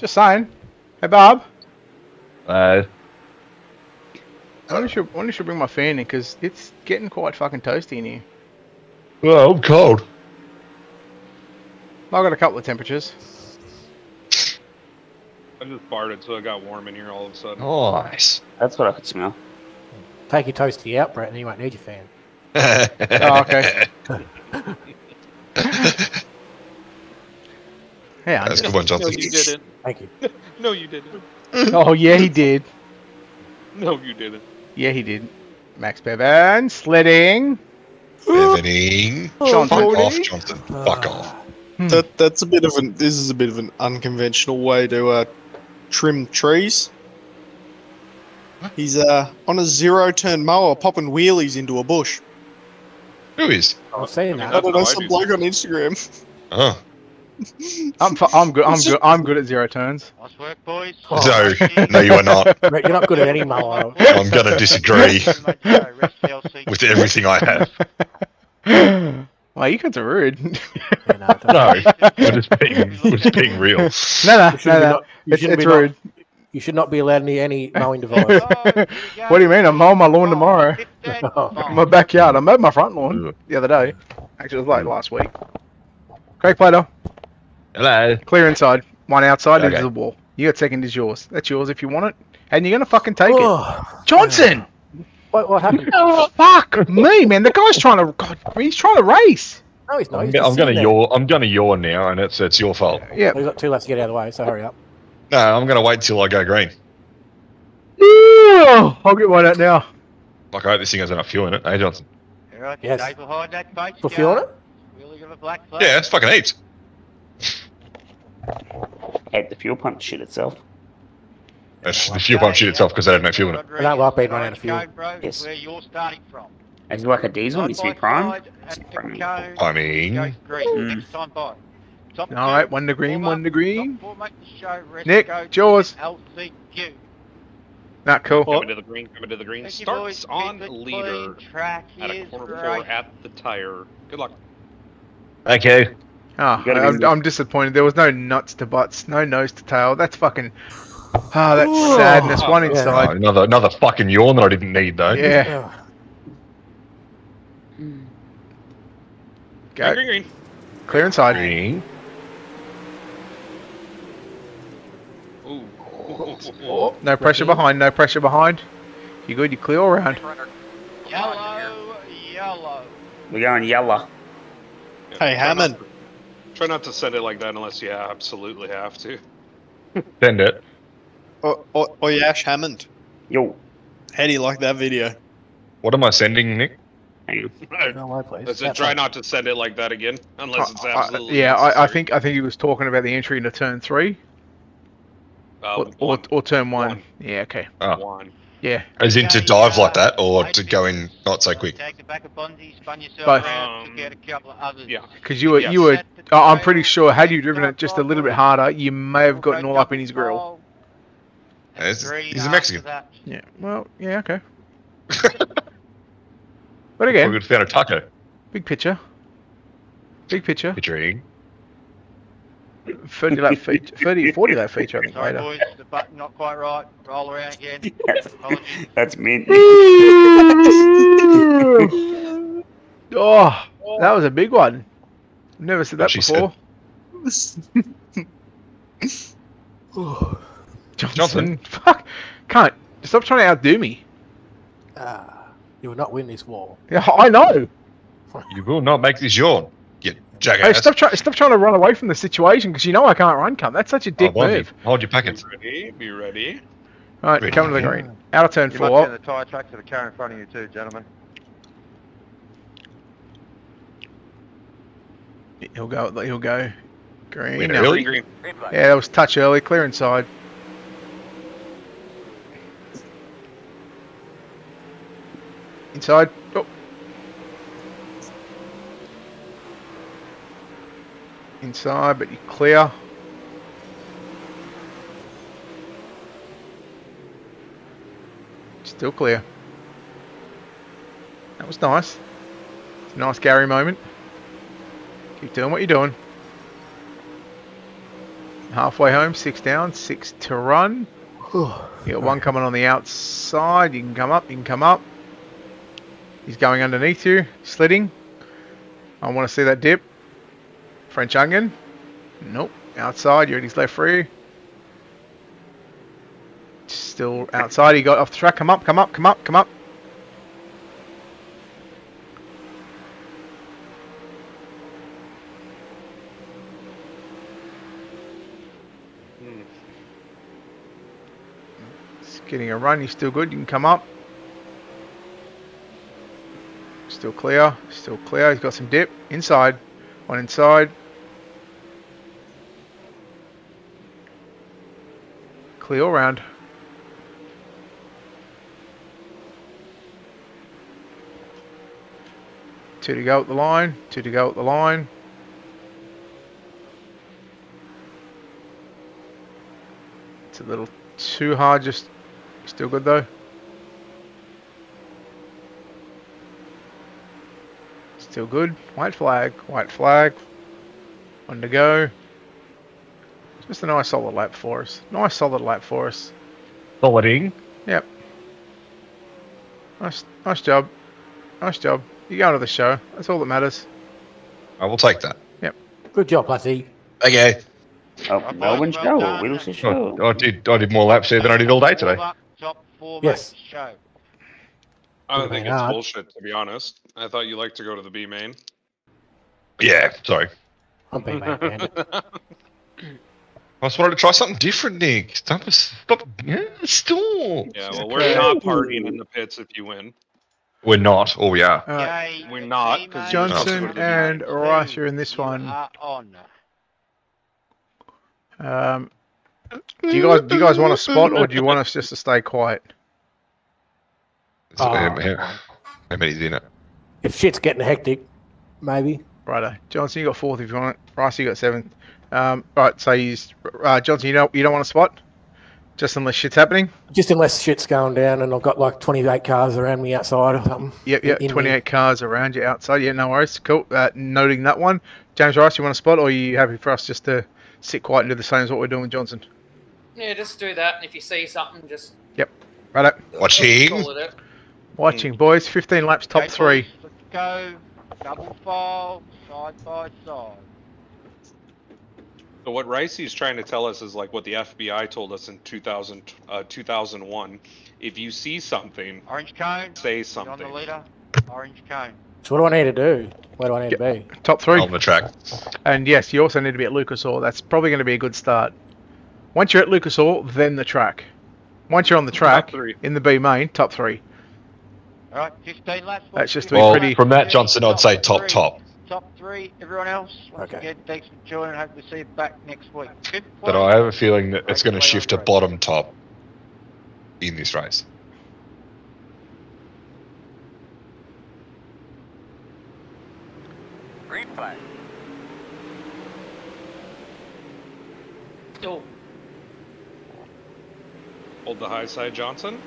Just saying. Hey Bob. Uh, I wonder if you, I wonder if you should bring my fan in because it's getting quite fucking toasty in here. well, I'm cold. I got a couple of temperatures. I just farted, so it got warm in here all of a sudden. Oh nice. That's what I could smell. Take your toasty out, Brett, and you won't need your fan. Oh, okay. Yeah, That's a good one, No, you didn't. Thank you. No, you didn't. Oh yeah, he did. No, you didn't. Yeah, he did. Max Bevan slitting. Bevaning. Sean Fuck Jordy. off, Johnson. Fuck off. That that's a bit of an. This is a bit of an unconventional way to uh, trim trees. He's uh on a zero-turn mower, popping wheelies into a bush. Who is? I'm saying that. I don't know, some bloke on Instagram. Oh. I'm fu- I'm good. I'm good. I'm good at zero turns. Nice work, boys. Oh. No, no, you are not. Brett, you're not good at any mower. I'm going to disagree with everything I have. Well, you guys are rude. No, we're just being, we're just being real. no, no, You shouldn't no, be no. not- It's, shouldn't it's be not- rude. You should not be allowed near any mowing device. what do you mean? I'm mowing my lawn tomorrow. Oh. my backyard. I mowed my front lawn the other day. Actually, it was like last week. Craig Plato, Hello. clear inside. One outside Okay. into the wall. You got second is yours. That's yours if you want it. And you're gonna fucking take Oh. it. Johnson! What, what happened? Oh, fuck me, man. The guy's trying to. God, he's trying to race. No, he's not. I'm, He's I'm going to sitting there. yawn. I'm going to yawn now, and it's it's your fault. Yeah. We've got two laps to get out of the way, so hurry up. No, I'm going to wait till I go green. Yeah, I'll get one out now. Like I hope this thing has enough fuel in it. Hey, Johnson. Right, Yes. Stay behind that face. Put fuel uh, on it? Wheelie of a black flag. Yeah, it's fucking heaps. Hey, the fuel pump shit itself. It's the fuel pump shit itself because they don't make fuel in it. I don't like being run out of fuel. Code, bro, is Yes. where you're starting from. Is it like a diesel? Needs to be prime? side at the Prime. I mean, goes green. Mm. Next time by. Top All two, right, one to green, one to green. top four make the show, rest Nick, go it's yours. LCQ. Not cool. Coming to the green. Coming to the green. Starts on leader. Track at a is quarter right. four at the tire. Good luck. okay. Oh, You gotta I'm. I'm disappointed. There was no nuts to butts, no nose to tail. That's fucking. Ah, that's sadness. One Oh, inside. another another fucking yawn that I didn't need though. Yeah. Green, Go. green, green. Clear inside. Green. No pressure behind. No pressure behind. You good? You clear all around. Yellow, yellow. We're going yellow. Hey, Hammond. Try not to send it like that unless you absolutely have to. Send it. Oh, or, or Yash Hammond. Yo. How do you like that video? What am I sending, Nick? I said try not to send it like that again unless it's I- absolutely. yeah, I, I think I think he was talking about the entry into turn three Uh, or, or, or turn one. Yeah, okay. Ah. One. Yeah. As in to dive like that, or to go in not so quick. Take the back of Bundy, spun yourself But- around, took um, out a couple of others. Yeah. Because you were you were. I- I'm pretty sure had you driven it just a little bit harder, you may have gotten all up in his grill. He's, he's a Mexican. Yeah. Well. Yeah. Okay. but again, We could found a taco. big picture. Big picture. Picturing. 30 lap feature, 30, 40 lap feature, I think, Sorry, later. boys, the button not quite right. Roll around again. Apologies. That's mint. oh, that was a big one. Never said that What she said. before. Johnson, fuck, can't stop trying to outdo me. Ah, you will not win this war. Yeah, I know. You will not make this yawn. You Hey, stop trying, stop trying to run away from the situation because you know I can't run. Come, that's such a dick Oh, won't you? move. Hold your packets. Ready? Be ready. All right, Ready. coming to the green. Out of turn You must four. in the tyre tracks of the car in front of you too, gentlemen. He'll go. He'll go. Green. No. early? Green. Yeah, that was touch early. Clear inside. Inside. Oh. Inside, but you're clear. Still clear. That was nice. A nice Gary moment. Keep doing what you're doing. Halfway home, six down, six to run. You got one coming on the outside. You can come up. You can come up. He's going underneath you, slitting. I want to see that dip. French onion. Nope. Outside. His left free. Still outside. He got off the track. Come up. Come up. Come up. Come up. It's getting a run. He's still good. You can come up. Still clear. Still clear. He's got some dip. Inside. One inside. All round. Two to go at the line. Two to go at the line. It's a little too hard. Just still good though. Still good. White flag. White flag. One to go. Just a nice solid lap for us. Nice solid lap for us. Soliding. Yep. Nice, nice job. Nice job. You go to the show. That's all that matters. I will take that. Yep. Good job, Platty. Okay. Oh, Melbourne show or Wilson oh, show? I, I did. I did more laps there than I did all day today. Top four Yes. show. I don't think it's on. bullshit to be honest. I thought you liked to go to the B main. Yeah. Sorry. I'm being made bandit. I just wanted to try something different, Nick. Stop. Stop. Yeah. Stop. Yeah, well, we're not partying in the pits if you win. We're not. Oh, we are. Uh, We're not. 'cause Johnson Johnson and Rice are in this one. Are on. Um, do you guys do you guys want a spot or do you want us just to stay quiet? So, Oh, how, how, how many's in it? If shit's getting hectic, maybe. Righto. Johnson, you got fourth if you want it. Rice, you got seventh. Um, right, so you, uh, Johnson, you don't you don't want a spot, just unless shit's happening. Just unless shit's going down and I've got like 28 cars around me outside or something. Yep, yep. 28 cars around you outside. Yeah, no worries. Cool. Uh, noting that one. James Rice, you want a spot or are you happy for us just to sit quiet and do the same as what we're doing with Johnson? Yeah, just do that. And if you see something, just Yep. Righto. Watching. call it out. Watching, boys. 15 laps, top Okay, three. Let's go. Double file, side by side. So what Ricey's trying to tell us is like what the FBI told us in 2000, uh, 2001. If you see something, Orange cone. say Get on something. the leader. Orange cone. So what do I need to do? Where do I need to be? Top three. On the track. And yes, you also need to be at Lucas Oil. That's probably going to be a good start. Once you're at Lucas Oil, then the track. Once you're on the track, in the B main, top three. All right, 15 laps. That's just to be Well, pretty. from that, Johnson, I'd say top, top. Top three. Everyone else. Once Okay. again, thanks for joining. Hope to see you back next week. Fifth But. I have a feeling that it's going to shift to bottom top in this race. Green flag. Oh, Hold the high side, Johnson.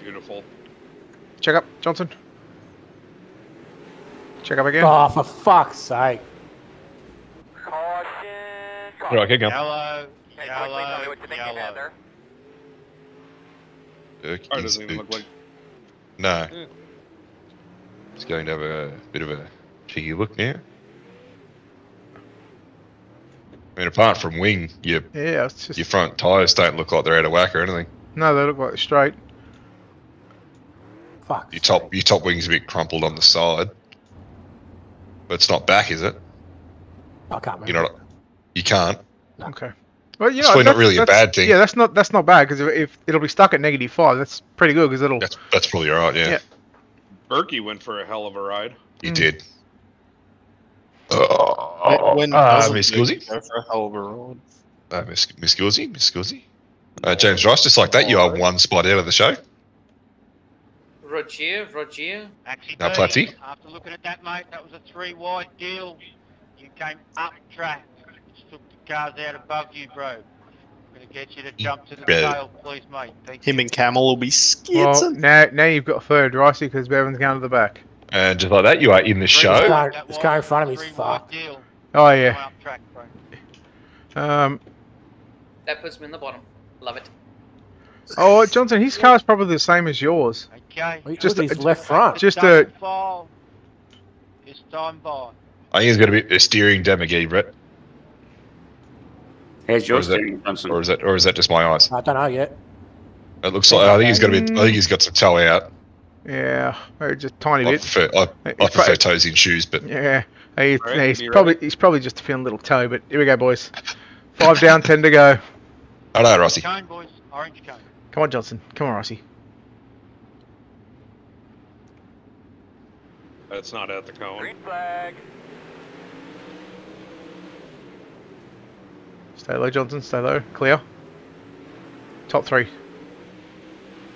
Beautiful. Check up, Johnson. Check up again. Oh, for fuck's sake. Right, keep going. Yellow. Hey, quickly tell Yellow. what you think you had Yellow. Irk Car doesn't even look like. No. Yeah. It's going to have a bit of a cheeky look now. I mean, apart from wing, your Yeah, it's just your front tyres don't look like they're out of whack or anything. no. They look like straight. Fuck. Your top your top wing's a bit crumpled on the side, but it's not back, is it? I can't remember. You know, you can't. Okay. Well, you It's know, probably not really a bad thing. Yeah, that's not that's not bad because if, if it'll be stuck at negative five, that's pretty good because it'll. That's that's probably all right. Yeah, Yeah. Berkey went for a hell of a ride. he Mm. did. When- when uh, Miss Luke Guzzi? for a hell of a ride? Uh, Miss Miss Guzzi, Miss Guzzi. Uh, James Ross, just like that, you are one spot out of the show. Roger, Roger. Actually, Now, Bernie, Platty. after looking at that, mate, that was a three wide deal. You came up track, took the cars out above you, bro. I'm going to get you to jump to the Bro. tail, please, mate. Thank Him and Camel will be Well, skitzing. now now you've got third, Ricey, because Bevan's going to the back. And just like that, you are in the This show. this car in front of me is fucked. deal. Oh yeah. track. Um. That puts me in the bottom. Love it. Oh, Johnson, his car's probably the same as yours. Okay. Look Just a- his left front. Just a file. This time by. I think it's going to be a steering demagogue, Brett. How's Or your is that, steering, Johnson? or is that, or is that just my eyes? I don't know yet. It looks like I think he's got a bit. I think he's got some toe out. yeah, maybe just a tiny I bit. prefer, I, I prefer pro- toes in shoes, but Yeah, he's, Right, yeah, he's probably ready? he's probably just feeling a little toe. But here we go, boys. Five down, ten to go. Hello, Rossi. Cone, boys. Orange cone. Come on, Johnson. Come on, Rossi. That's not at the cone. Green flag. Stay low, Johnson. Stay low. Clear. Top three.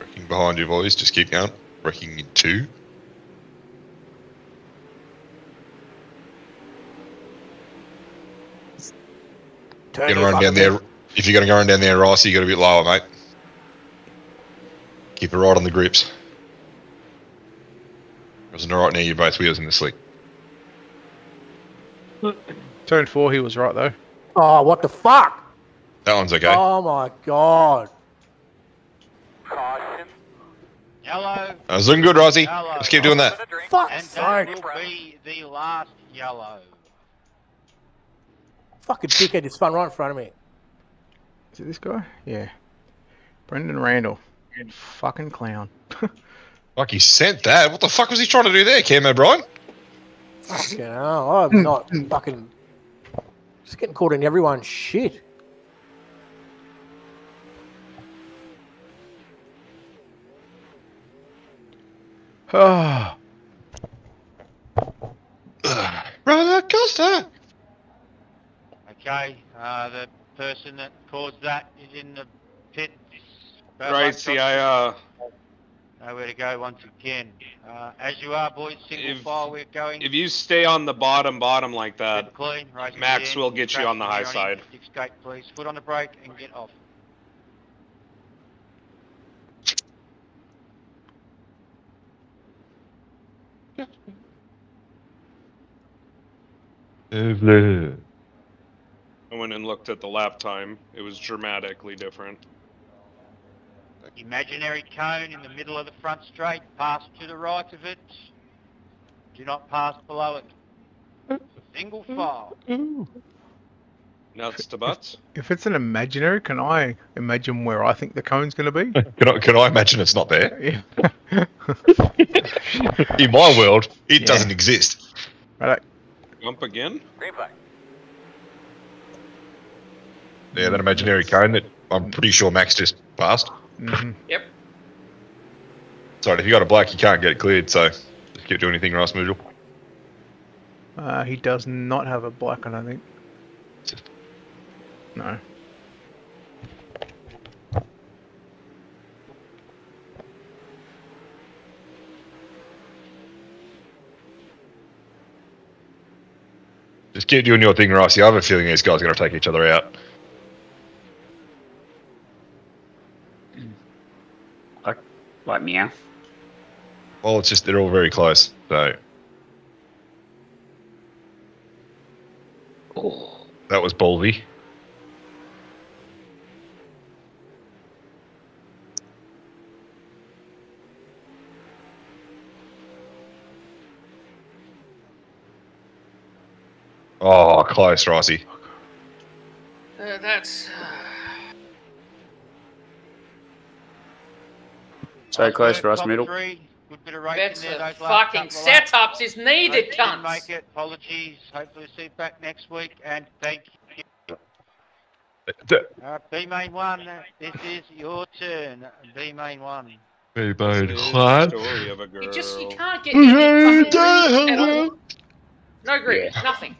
Wrecking behind you, boys. Just keep going. Wrecking in two. Turn You're gonna run down there. If you're gonna go run down there, Rossi, you got to be a bit lower, mate. Keep it right on the grips. Wasn't right now. You're both wheels in the slick. Turn four. He was right though. Oh, what the fuck? That one's okay. Oh my god. Caution. Yellow. That uh, was looking good, Rossi. Yellow. Let's keep doing that. Fuck drink. Fuck's And that sake. will be the last yellow. Fucking dickhead just spun right in front of me. Is it this guy? Yeah. Brendan Randall. Fucking clown. Like he sent that. What the fuck was he trying to do there, Cam O'Brien? Fucking hell. I'm not fucking. Just getting caught in everyone's shit. Roller coaster. Okay, uh, the person that caused that is in the pit. Bad Right, luck, see, Johnson. I, uh, Nowhere to go once again. Uh, as you are, boys, single If- file, we're going. if you stay on the bottom, bottom like that, clean, right Max again. will get you on the high side. East Escape, please. Foot on the brake and get off. I went and looked at the lap time. It was dramatically different. Imaginary cone in the middle of the front straight. Pass to the right of it. Do not pass below it. Single file. Nuts to butts. If it's an imaginary, can I imagine where I think the cone's going to be? Can I, can I imagine it's not there? Yeah. In my world, it Yeah. doesn't exist. Right. Jump again? Green flag. Yeah, that imaginary cone that I'm pretty sure Max just passed. Hmm Yep. Sorry, if you got a black, you can't get it cleared, so just keep doing anything, Ross Moodle. Uh, he does not have a black, I don't think. No. Just keep doing your thing, Ross. I have a feeling these guys are going to take each other out. Like, like meow. Well, it's just they're all very close, so. Oh. That was ballsy. Oh, close, Rossi. Uh, that's. So close for us, Top middle. three. Good bit of racing Better there. Those fucking couple of laps. setups is needed, Hope you cunts. Make it. Apologies. Hopefully, see you back next week. And thank you. Uh, B main one. This is your turn. B main one. Hey, bud. Story of a girl. You just you can't get any fucking grief at all. No grief, nothing.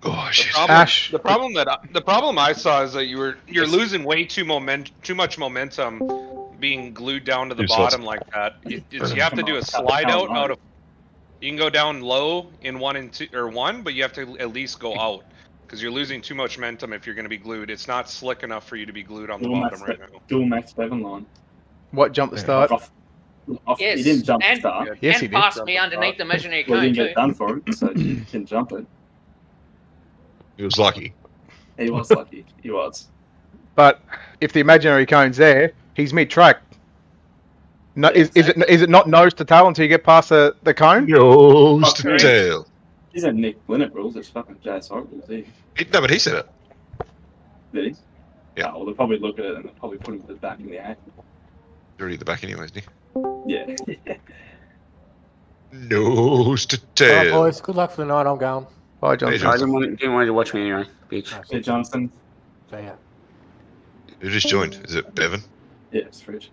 Gosh, The problem, the problem that I, the problem I saw is that you were you're losing way too moment too much momentum being glued down to the You're bottom to- like that. You, you have to do a slide out out of. You can go down low in one and two or one, but you have to at least go out because you're losing too much momentum if you're going to be glued. It's not slick enough for you to be glued on the bottom right now. dual max Bevan line. What jump the start? Off, off, Yes, he didn't jump and- the start. Yes, and he did. pass me underneath the imaginary Well, he cone didn't get done for it, so he didn't jump it. He was lucky. He was lucky. He was. But if the imaginary cone's there, he's mid-track. No, is, is it is it not nose to tail until you get past the, the cone? Nose to tail. He's a Nick Linert rules. It's fucking JSI rules. He, No, but he said it. did he? Yeah. Oh, well, they'll probably look at it and they'll probably put him to the back in the eight. You're already at the back anyway, isn't he? Yeah. he? Nose to All right, tail. boys. Good luck for the night. I'm going. Bye, I Johnson. didn't want, didn't want you to watch me anyway, bitch. Hey, Johnson. See ya. Who just joined? Is it Bevan? Yeah, it's Fridge.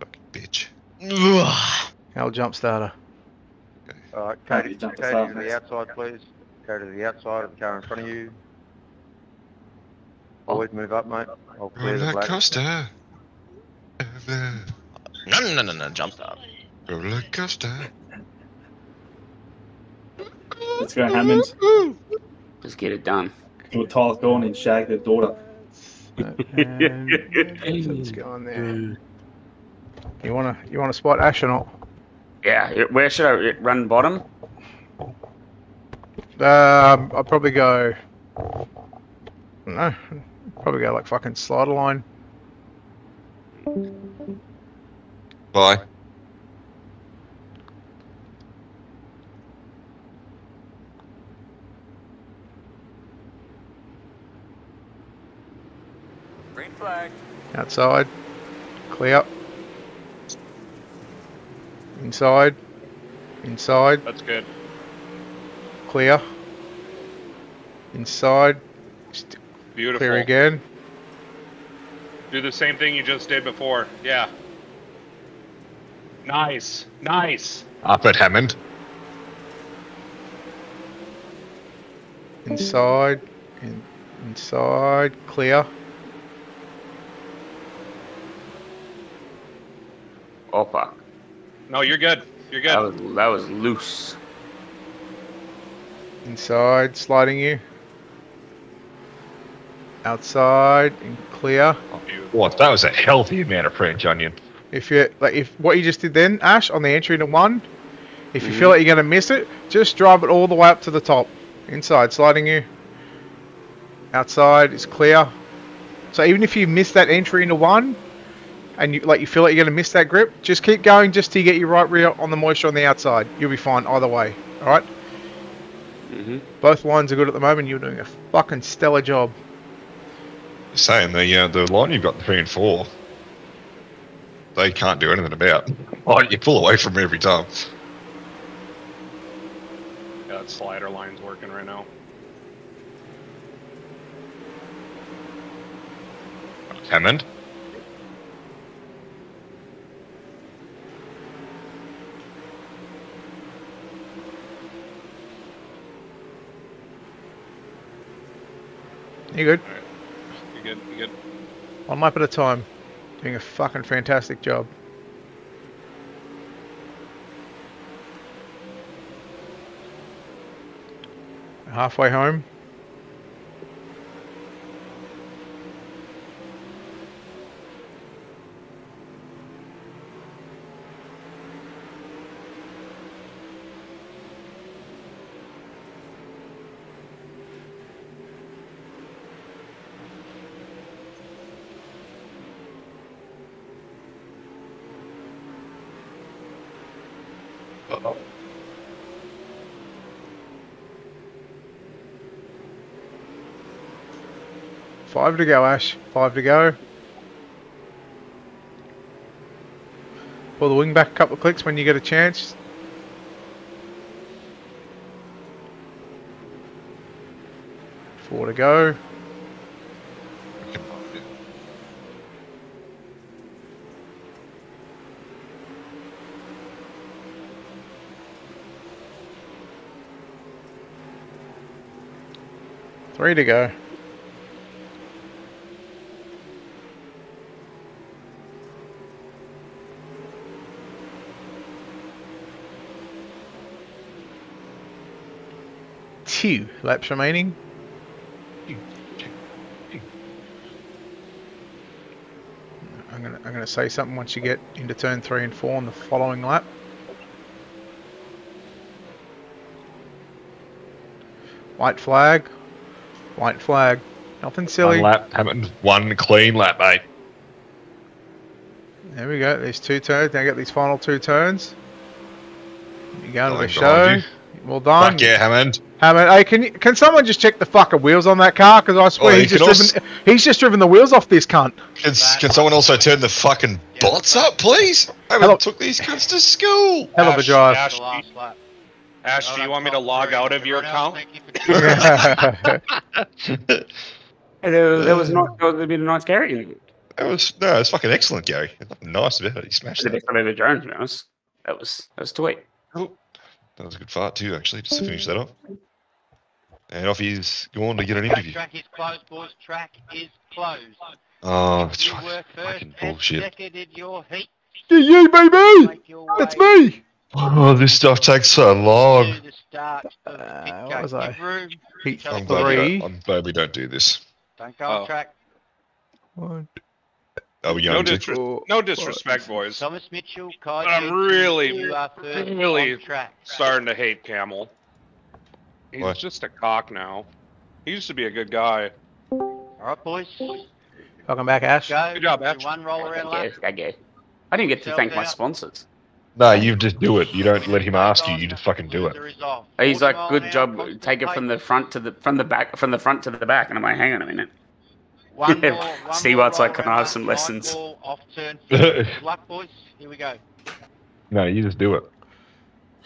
Fucking Bitch. I'll jump starter. All right, Can't Katie, be jumped Katie aside to the outside, please. Go to the outside of the car in front of you. Oh. Always move up, mate. I'll clear the Roller black. coaster. No, no, no, no, no, jump start. Roller coaster. Let's go, Hammond. Just get it done. Do a Tyler Thorne and shag their daughter. And let's go on there. You wanna you wanna spot Ash or not? Yeah, where should I run bottom? Um, I'd probably go. No, probably go like fucking slider line. Bye. Flag. Outside, clear. Inside, inside, That's good. clear. Inside, st- Beautiful. clear again. Do the same thing you just did before. Yeah. Nice. Nice. Up at Hammond. Inside, in, inside, clear. Oh fuck. No, you're good. You're good. That was that was loose. Inside, sliding you. Outside and clear. What? That was a healthy amount of French onion. If you like, if what you just did then, Ash, on the entry into one, if you feel mm-hmm. like you're gonna miss it, just drive it all the way up to the top. Inside, sliding you. Outside is clear. So even if you miss that entry into one, and you like you feel like you're gonna miss that grip, just keep going just to get your right rear on the moisture on the outside. You'll be fine either way. All right. Mm-hmm. Both lines are good at the moment. You're doing a fucking stellar job. Saying the uh, the line you've got three and four, they can't do anything about. Oh, you pull away from every time. Yeah, that slider line's working right now. Hammond. You good? You good? You good? One lap at a time. Doing a fucking fantastic job. Halfway home. Five to go, Ash. Five to go. Pull the wing back a couple of clicks when you get a chance. Four to go. Three to go. Two laps remaining. I'm gonna I'm gonna say something once you get into turn three and four on the following lap. White flag. White flag. Nothing silly. One lap, Hammond. One clean lap, mate. There we go. There's two turns. Now get these final two turns. You go to the show. you. Well done. Fuck yeah, Hammond. Hammond, hey, can you, can someone just check the fucking wheels on that car? Because I swear Oh, he's just can driven. He's just driven the wheels off this cunt. Can, can someone also turn the fucking bots up, please? I haven't took these cunts to school. Hell of a Ash, drive. Ash, do you- Ash, do you want me to log out of your account? There, there was uh, not. There was a bit of nice Gary. That was no, it was fucking excellent, Gary. Nothing nice about it. He smashed The it. best I've ever drone, to be. That was that was sweet. That was a good fart too, actually, just to finish that off. And off he's going to get an Okay, interview. track is closed, boys. Track is closed. Ah, oh, it's You right. were first Fucking bullshit. second in your heat. Yeah, you, baby! That's me! Oh, this stuff takes so long. To the start of uh, the pit what was I? Give room. Heat I'm glad, three. I'm glad we don't do this. Don't go off Oh. track. One, Are we No, going to? disres- no disrespect, boys. Thomas Mitchell, But Kai I'm Jensen, really, you are first really track. starting to hate Camel. He's What? just a cock now. He used to be a good guy. All right, boys. Welcome back, Ash. Go. Good job, Ash. One roll around lap. Yes, I guess. I didn't get to thank my sponsors. No, you just do it. You don't let him ask you. You just fucking do it. Loser is off. He's like, good job. Take it from the front to the from the back, from the front to the back. And I'm like, hang on a minute. One more, one See more what's like, can I have some lessons? ball, Off turn. Good luck, boys. Here we go. No, you just do it.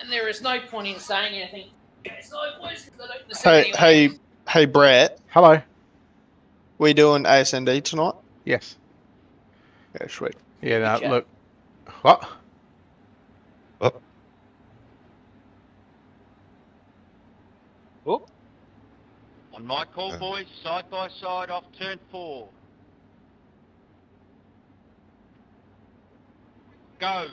And there is no point in saying anything. It's no voice because I don't listen Hey, anyway. hey, hey, Brett. Hello. We doing ASND tonight? Yes. Yeah, sweet. Yeah, no, chat. look. What? Oh. On my call, uh. boys, side by side off turn four. Go.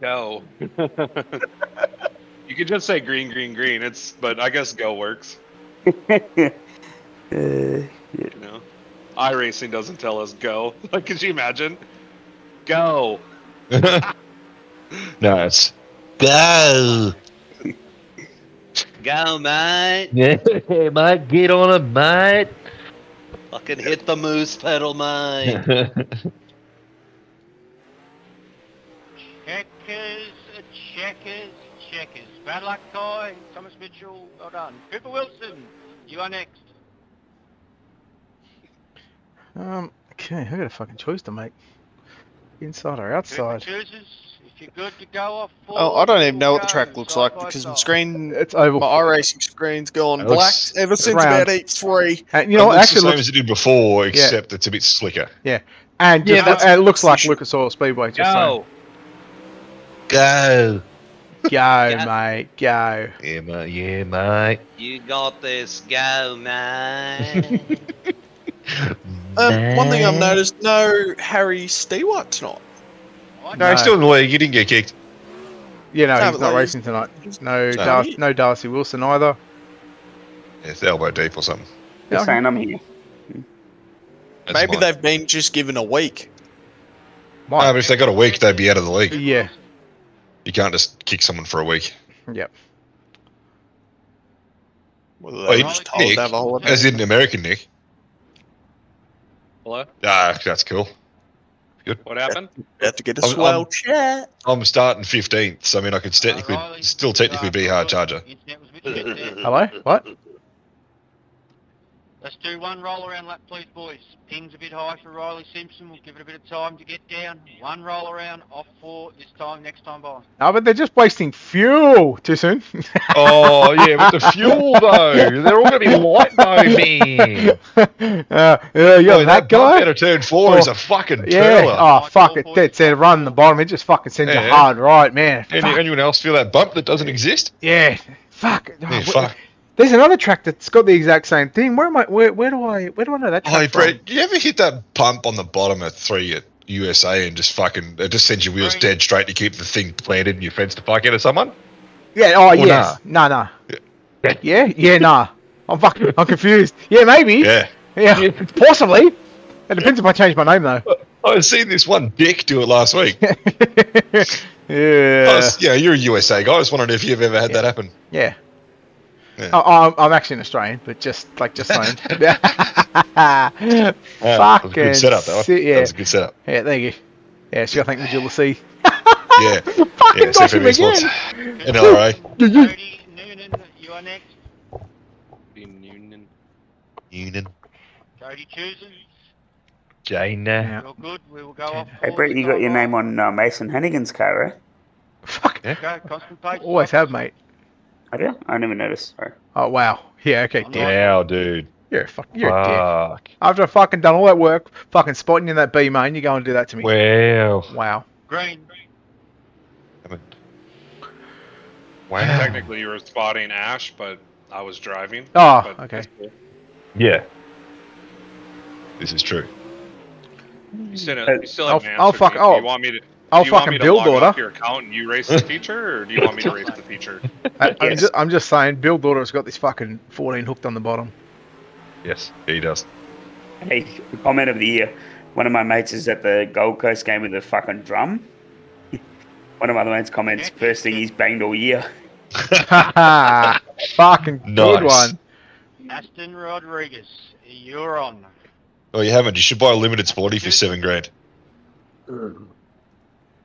Go. you could just say green, green, green. It's but I guess go works. Uh, yeah You know, iRacing doesn't tell us go. Like, could you imagine? Go. nice. Go. Go, mate. Yeah, mate, get on it, mate. Fucking hit the moose pedal, mate. Checkers, checkers, checkers. Bad luck, Kai. Thomas Mitchell, well done. Cooper Wilson, you are next. Um, okay, I got a fucking choice to make. Inside or outside? Chooses, if you're good to go off four, Oh, I don't even know what the track looks like because my screen, It's over. my iRacing screen's gone It black ever since round. about heat three. And you know it looks Actually, the same looks, as it did before, except it's a bit slicker. yeah, and Yeah, just, that's- and it looks like Lucas Oil Speedway. Just Go. Go. saying. go, mate, go. Yeah, mate. Yeah, mate. You got this. Go, man. Um, one thing I've noticed: no Harry Stewart tonight. No, he's still in the league. He didn't get kicked. Yeah, no, No, he's not racing tonight. No, So- Dar- no Darcy Wilson either. Yeah, it's elbow deep or something. They're Yeah. saying I'm here. That's Maybe fine. they've been just given a week. No, but if they got a week, they'd be out of the league. Yeah, You can't just kick someone for a week. yep. Well, they you- just Nick, that as in American Nick. Hello? Ah, that's cool. Good. What happened? have to get a I'm- swell I'm- chat. I'm starting 15th, so I mean I could technically, still technically be hard charger. Hello? What? Let's do one roll around lap, please, boys. Ping's a bit high for Riley Simpson. We'll give it a bit of time to get down. One roll around, off four this time, next time by. No, but they're just wasting fuel. Too soon. Oh yeah, but the fuel though, they're all gonna be light though, man. uh, yeah, you got Boy, that bump guy. out of turn four is a fucking Yeah. curler. Oh fuck it. Dead set run the bottom. It just fucking sends you hard right, man. Any, anyone else feel that bump that doesn't exist? Yeah. Fuck. Oh, Yeah, wh- fuck. There's another track that's got the exact same thing. Where am I? Where, where do I? Where do I know that track Hey, from? Brett, do you ever hit that bump on the bottom of three at USA and just fucking it just sends your wheels dead straight to keep the thing planted in your fence to fuck out of someone? Yeah. Oh Or yes. Nah. Nah. Yeah. Yeah. Nah. I'm fucking. I'm confused. Yeah. Maybe. Yeah. Yeah. Possibly. It depends if I change my name though. I've seen this one dick do it last week. Yeah. Was- yeah, you're a USA guy. I was wondering if you've ever had that happen. Yeah. Yeah. Oh, I'm, I'm actually an Australian, but just like just saying. that was a Fucking good setup, though. si- yeah. That was a good setup. Yeah, there you. Yeah, so I think Majula C. Yeah. Fucking yeah, got him CFM Sports. again. NLRA. Cody Noonan, you are next. Union. Union. Cody chooses. China. You're good. We will go off. Hey, Brett, you got your name on uh, Mason Hannigan's car, right? Go, constant pace. Always have, mate. Have you? I even notice. Sorry. Oh wow. Yeah. Okay. Dick. Wow, dude. You're a fuck. You're a dick. After I fucking done all that work, fucking spotting you in that B main, you go and do that to me. Wow. Wow. Green. Wow. Technically, you were spotting Ash, but I was driving. Oh, okay. cool. Yeah. This is true. You still, uh, you still I'll- have an I'll fuck- do, oh, you want me to? I'll do you want fucking me to build log order. up your account and you race the feature, or do you want me to race the feature? I, I'm, just, I'm just saying, Bill Daughter's got this fucking 14 hooked on the bottom. Yes, he does. Hey, comment of the year. One of my mates is at the Gold Coast game with a fucking drum. One of my other mates comments, first thing he's banged all year. fucking good one. Aston Rodriguez, you're on. Oh, you haven't. You should buy a limited sporty for seven grand. Mm.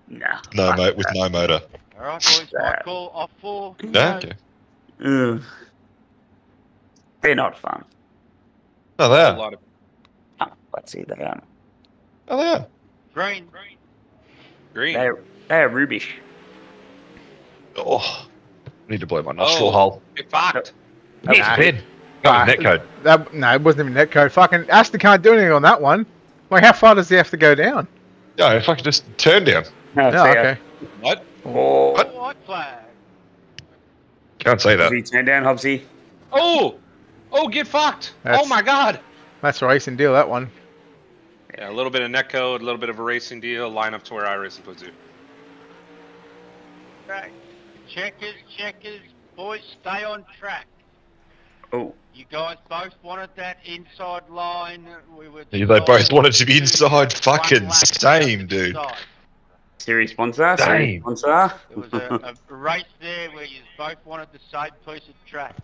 Nah. No, mate, with no motor. All right, boys. My call off four. No, okay. Ugh. They're not fun. Oh, they A are. lot of Oh, let's see, they are. Oh, they are. Green. green. They're, they're rubish. Oh, I need to blow my nostril Oh, hole. it fucked. Nice Nah. pen. Oh, netcode. That, no, it wasn't even netcode. Fucking Aston can't do anything on that one. Like, how far does he have to go down? Yeah, if I could just turn down. No, Oh, okay. What? Oh, White flag. Can't say that. Hobbsy, turn down, Hobbsy. Oh, oh, get fucked. Oh that's- Oh my god. That's a racing deal, that one. Yeah, a little bit of netcode, a little bit of a racing deal, line up to where iRacing puts you. Right. Checkers, checkers. Boys, stay on track. Oh, You guys both wanted that inside line. We were. They both wanted to be inside. Fucking same, dude. inside. Series sponsor, series Damn. sponsor. There was a, a race there where you both wanted the same piece of track.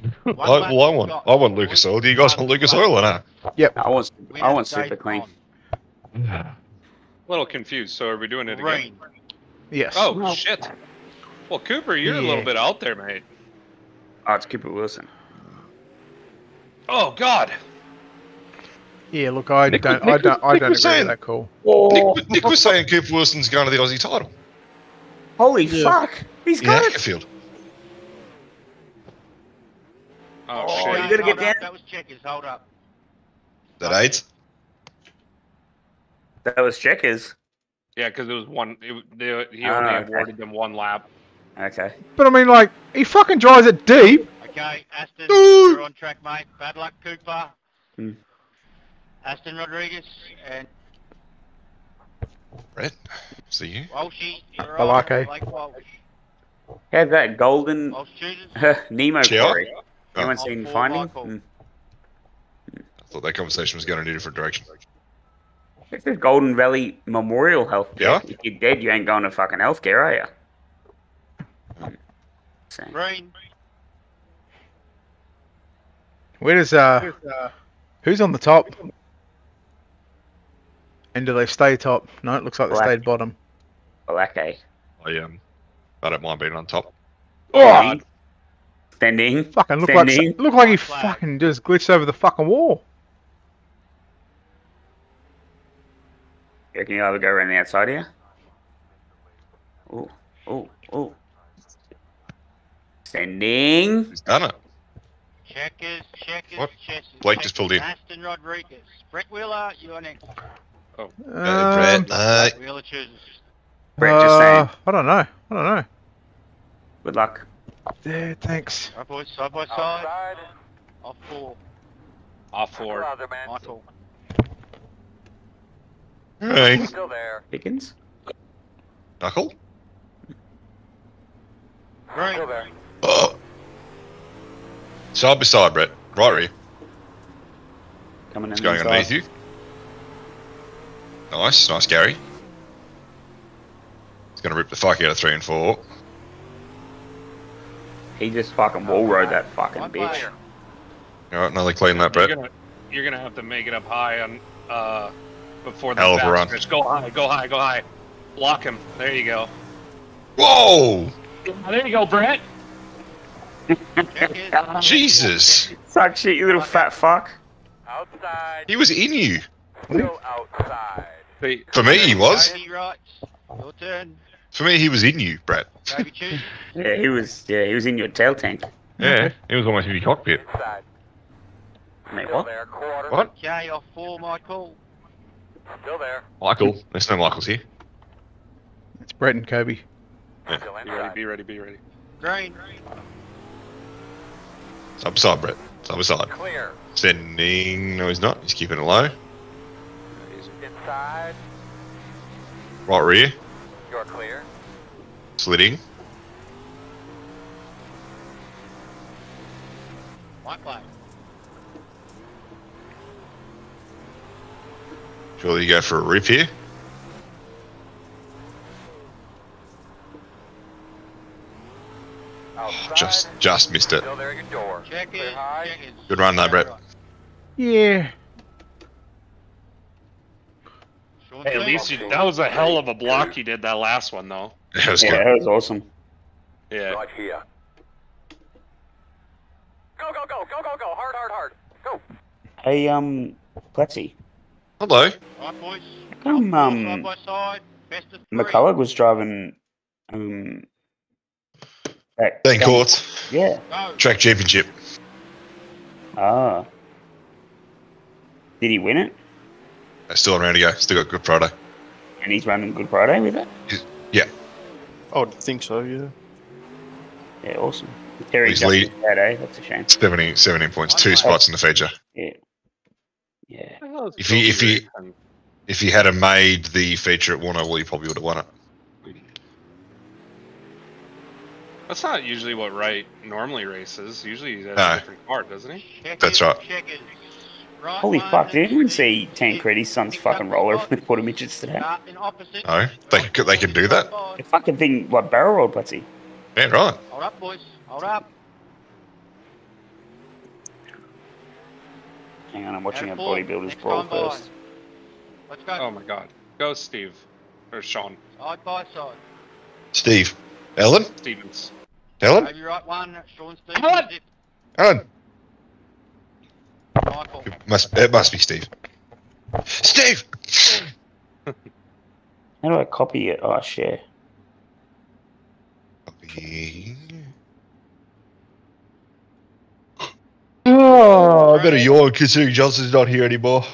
I, well, I want, I want Lucas Oil. Do you guys want Lucas Oil or not? Yep. I want, I want super clean. A little confused. So are we doing it again? Yes. Oh shit. Well, Cooper, you're a little bit out there, mate. Oh, it's Cooper Wilson. Oh God. Yeah, look, I Nick- don't, Nick- I don't, I Nick don't was agree saying- with that call. Nick, Nick was saying Cooper Wilson's going to the Aussie title. Holy Yeah. fuck! He's In got it. Ackerfield. Oh, Oh, shit. you gotta get hold down. That was checkers. Hold up. That AIDS. That was checkers. Yeah, because it was one. It, they, he Ah, only okay. awarded them one lap. Okay. But I mean, like, he fucking drives it deep. Okay, Aston, you're on track, mate. Bad luck, Cooper. Hmm. Aston Rodriguez and Brett, see you. Walshy. You're Balake. right. Blake Walsh. How's that golden Nemo Chia? quarry? Oh. Anyone seen Finding? Michael. Hmm. I thought that conversation was going in a different direction. It's the Golden Valley Memorial Healthcare. Yeah? If you're dead, you ain't going to fucking healthcare, are you? Same. Green. Where does uh, who's on the top? And do they stay top? No, it looks like they stayed bottom. Balake. I um, I don't mind being on top. Oh, Standing. fucking look like look like he fucking just glitched over the fucking wall. You reckon you'll ever go around the outside here? Oh, oh, oh. Standing. He's done it. Checkers, checkers, What? checkers. Blake just pulled in. Aston Rodriguez. Brett Wheeler, you're next. Uh, Um, Brett, uh, Wheeler chooses. Brett, just uh, saying. I don't know. I don't know. Good luck. Yeah, thanks. Right, boys, side by side. Outside. Off four. Off four. Other man. Michael. hey, Still there. Pickens. knuckle. Green. Still there. Oh. Side by side, Brett. Right rear. Coming in. It's going inside. underneath you. Nice, nice, Gary. He's going to rip the fuck out of three and four. He just fucking wall rode that fucking One bitch. player. All right, another clean lap, You're Brett. gonna, you're gonna have to make it up high on uh before the Hell of a run. stretch. Go high, go high, go high. Block him. There you go. Whoa! There you go, Brett. Jesus! Suck shit, you little fat fuck. Outside. He was in you. Still outside. Hey, For me, he was. Toby right. Your turn. For me, he was in you, Brett. Toby chooses. Yeah, he was. Yeah, he was in your tail tank. Yeah, he was almost in your cockpit. Mate, what? there. Quarter. What? Okay, off four, Michael. Still there. Michael. There's no Michaels here. It's Brett and Kobe. Still Be ready, be ready, be ready. Green. Side by side, Brett. Side side. Clear. Sending. No, he's not. He's keeping it low. Inside. Right rear. You're clear. Slitting. White flag. Surely you go for a rip here. Outside. Just, just missed it. Still there. Your door. Checkers. Clear high. Checkers. Good run though, Brett. Yeah. Sean Hey, at least you, that was a hell of a block you did that last one though. That was Yeah, that was awesome. Yeah. Right here. Go, go, go, go, go, go. Hard, hard, hard. Go. Hey, um, Plexi. Hello. Right, boys. Come, Off four, side um, by side. Best of three. McCullough was driving, um, that. Thank that- court. Yeah. Go. Track championship. Ah. Did he win it? Still around to go. Still got Good Friday. And he's running Good Friday with it? Yeah. I would think so, yeah. Yeah, awesome. Terry He's just lead- missed that, eh? That's a shame. 17, 17 points. Two spots in the feature. Yeah. Yeah. If he, if he, if he had a made the feature at Warner, well, he probably would have won it. That's not usually what Wright normally races. Usually he has No. a different car, doesn't he? Checkers, That's right. Checkers. Right Holy fuck, did anyone two, see Tancredi's son's fucking up roller the with quarter midgets today? Start. No, they can, they can do that. The fucking thing, what, barrel rolled, Plexi? Yeah, right. Hold up, boys. Hold up. Hang on, I'm watching a Out of four. bodybuilder's Next brawl first. Let's go. Oh my god. Go Steve. Or Sean. Side by side. Steve. Ellen? Stevens. Ellen? Maybe right one, Sean Stevens. Ellen! Ellen? Michael. Must, it must be Steve. Steve! How do I copy it? Oh, share. Oh, I better yawn considering Johnson's not here anymore.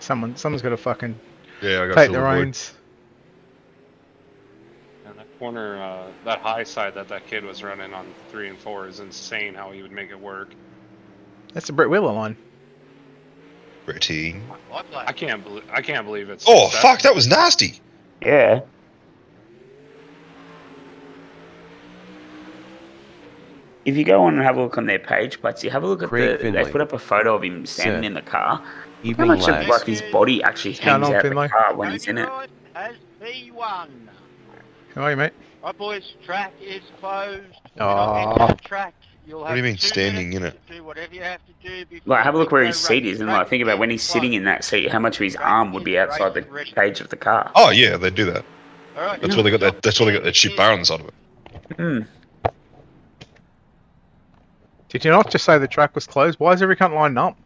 Someone, someone's got to fucking Yeah, I got take to their avoid. reins. And that corner, uh, that high side that that kid was running on three and four is insane. How he would make it work. That's the Brit Willow line. Pretty. I can't believe. I can't believe it's. Oh, fuck, that was nasty. Yeah. If you go on and have a look on their page, but you have a look at Craig the. They put up a photo of him standing Seth. in the car. How Evening much of lads. like his body actually hangs on, out Finlay? the car when he's in it? As B1. How are you, mate? Right, boys, track is closed. Aw. You're not track. You'll What do you mean standing in it? do whatever you have to do Like, have a look where you his seat is, and like, think about when he's sitting in that seat, how much of his arm would be outside the cage of the car. Oh, yeah, they do that. All right, That's why they got that. That's why they got that shit bar on the side of it. Hmm. Did you not just say the track was closed? Why is every cunt lined up?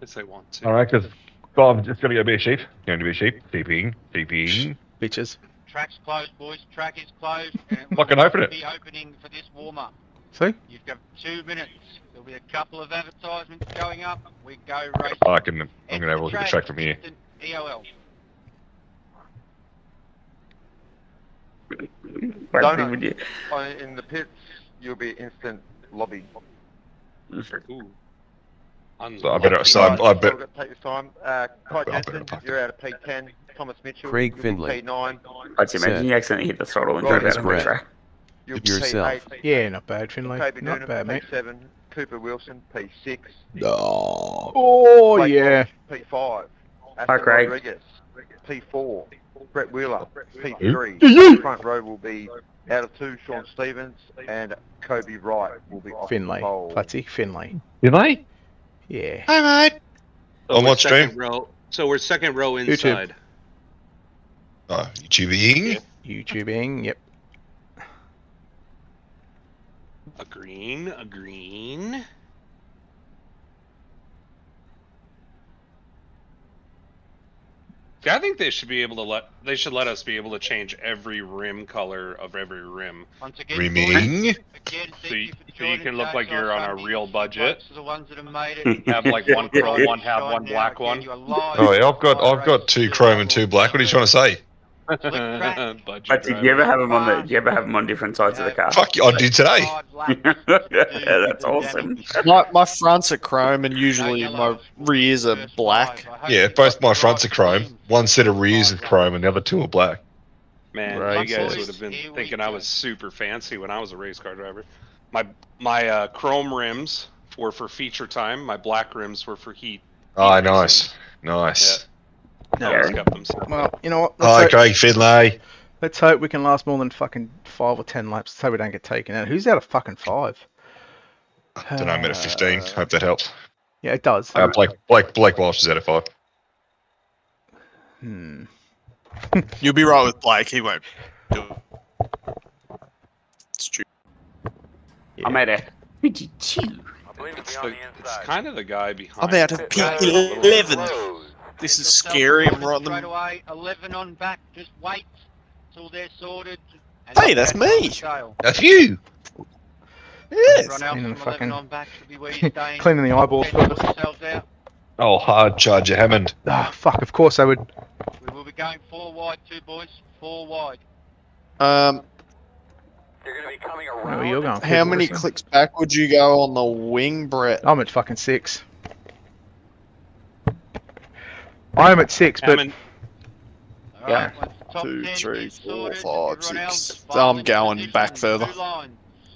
If they want to. All right, because I'm just going to go be a sheep. Going to be a sheep. TPing. TPing. Bitches. Track's closed, boys. Track is closed. and it will Fucking open it. Be opening for this warm up. See? You've got two minutes. There'll be a couple of advertisements going up. We go race. I can. I'm going to have a look at the track from here. EOL. Rugby, would you? In the pits, you'll be instant lobby. Ooh. So I better. So I, I bet. We've got to take this time. Uh, Kai Jensen, you're out of P10. Thomas Mitchell, Craig you'll Finlay. P9. I'd say, imagine Seth. you accidentally hit the throttle and Right, drove out of the track. You'll Yourself. P8. Yeah, not bad, Finlay. Toby Not Noonan, bad, mate. P7. Cooper Wilson, P6. Oh, oh Blake yeah. Walsh, P5. Hi, Craig. Rodriguez, P4. Brett Wheeler, Yeah, yeah. P3. Front row will be out of two, Sean Stevens, and Kobe Wright will be off Finlay. the pole. Platty, Finlay. Did they? Yeah. Hi, mate. So On what stream? Row, so we're second row inside. Oh, YouTubing. YouTubing, yep. A green. A green. Yeah, I think they should be able to let they should let us be able to change every rim color of every rim. Once again, Rimming. Again, So you, you so you can look like you're on a real budget. The ones that have made it. Have like one chrome one, have one black one. you are live Oh, yeah, I've got I've got two chrome and two black. What are you trying to say? budget But did you ever have them on the? Did you ever have them on different sides of the car? Fuck you, I did today. yeah, that's awesome. My, my fronts are chrome and usually my rears are black. Yeah, both my fronts are chrome. One set of rears is chrome, and the other two are black. Man, Right. you guys would have been thinking I was super fancy when I was a race car driver. My my uh, chrome rims were for feature time. My black rims were for heat. Oh, nice, nice. I always kept them separate. Well, you know what? Hi, Let's, hope, Craig Finlay. let's hope we can last more than fucking five or ten laps. Let's we don't get taken out. Who's out of fucking five? Don't know, I'm at a 15. Hope that helps. Yeah, it does. Uh, Blake, Blake, Blake Walsh is out of five. Hmm. You'll be right with Blake. He won't do it. Stupid. I'm at a 52. It's, the, it's kind of the guy behind. I'm out of it. P11. This is scary. I'm right in Straight the. away, 11 on back. Just wait till they're sorted. and Hey, that's me. the scale. That's you. Yes. Run out Cleaning from the 11 fucking- on back should be where you're staying. Cleaning the eyeballs Then first. sort yourselves out. Oh, hard charger Hammond. Ah, fuck. Of course I would. We will be going four wide, two boys. Four wide. Um, You're going to be coming No, around. you're going. how many clicks back would you go on the wing, Brett? I'm at fucking six. I'm at six, but Hammond, Yeah. right, once the top Two, 10 three, is four, sorted, five, everyone else six. file I'm going back further. two.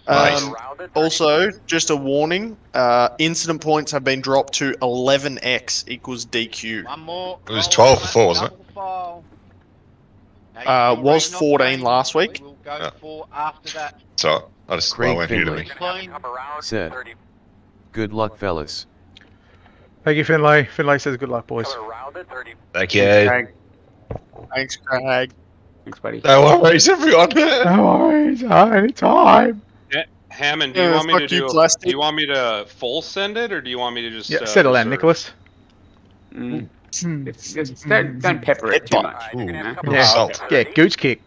Nice. Um, also, just a warning: uh, incident points have been dropped to 11x equals DQ. One more. It was 12 before, wasn't it? double file. Now, you Uh, was 14 last week. We will go Yeah. for after that. So I just Craig I went here to Finlay. me. Clean. Come around. Seth. 30. Good luck, fellas. Thank you, Finlay. Finlay says good luck, boys. Coming around at 30. Thank you. Craig, Thanks, Craig. Thanks, buddy. No worries, everyone. No worries. Uh, anytime. Yeah, Hammond, do you Yeah, want me to you, do? A, do you want me to full send it, or do you want me to just? Yeah, uh, settle down, reserve? Nicholas. Mm. It's, it's, don't, don't pepper it too much. Ooh. you know? Yeah, Salt. yeah, gooch kick.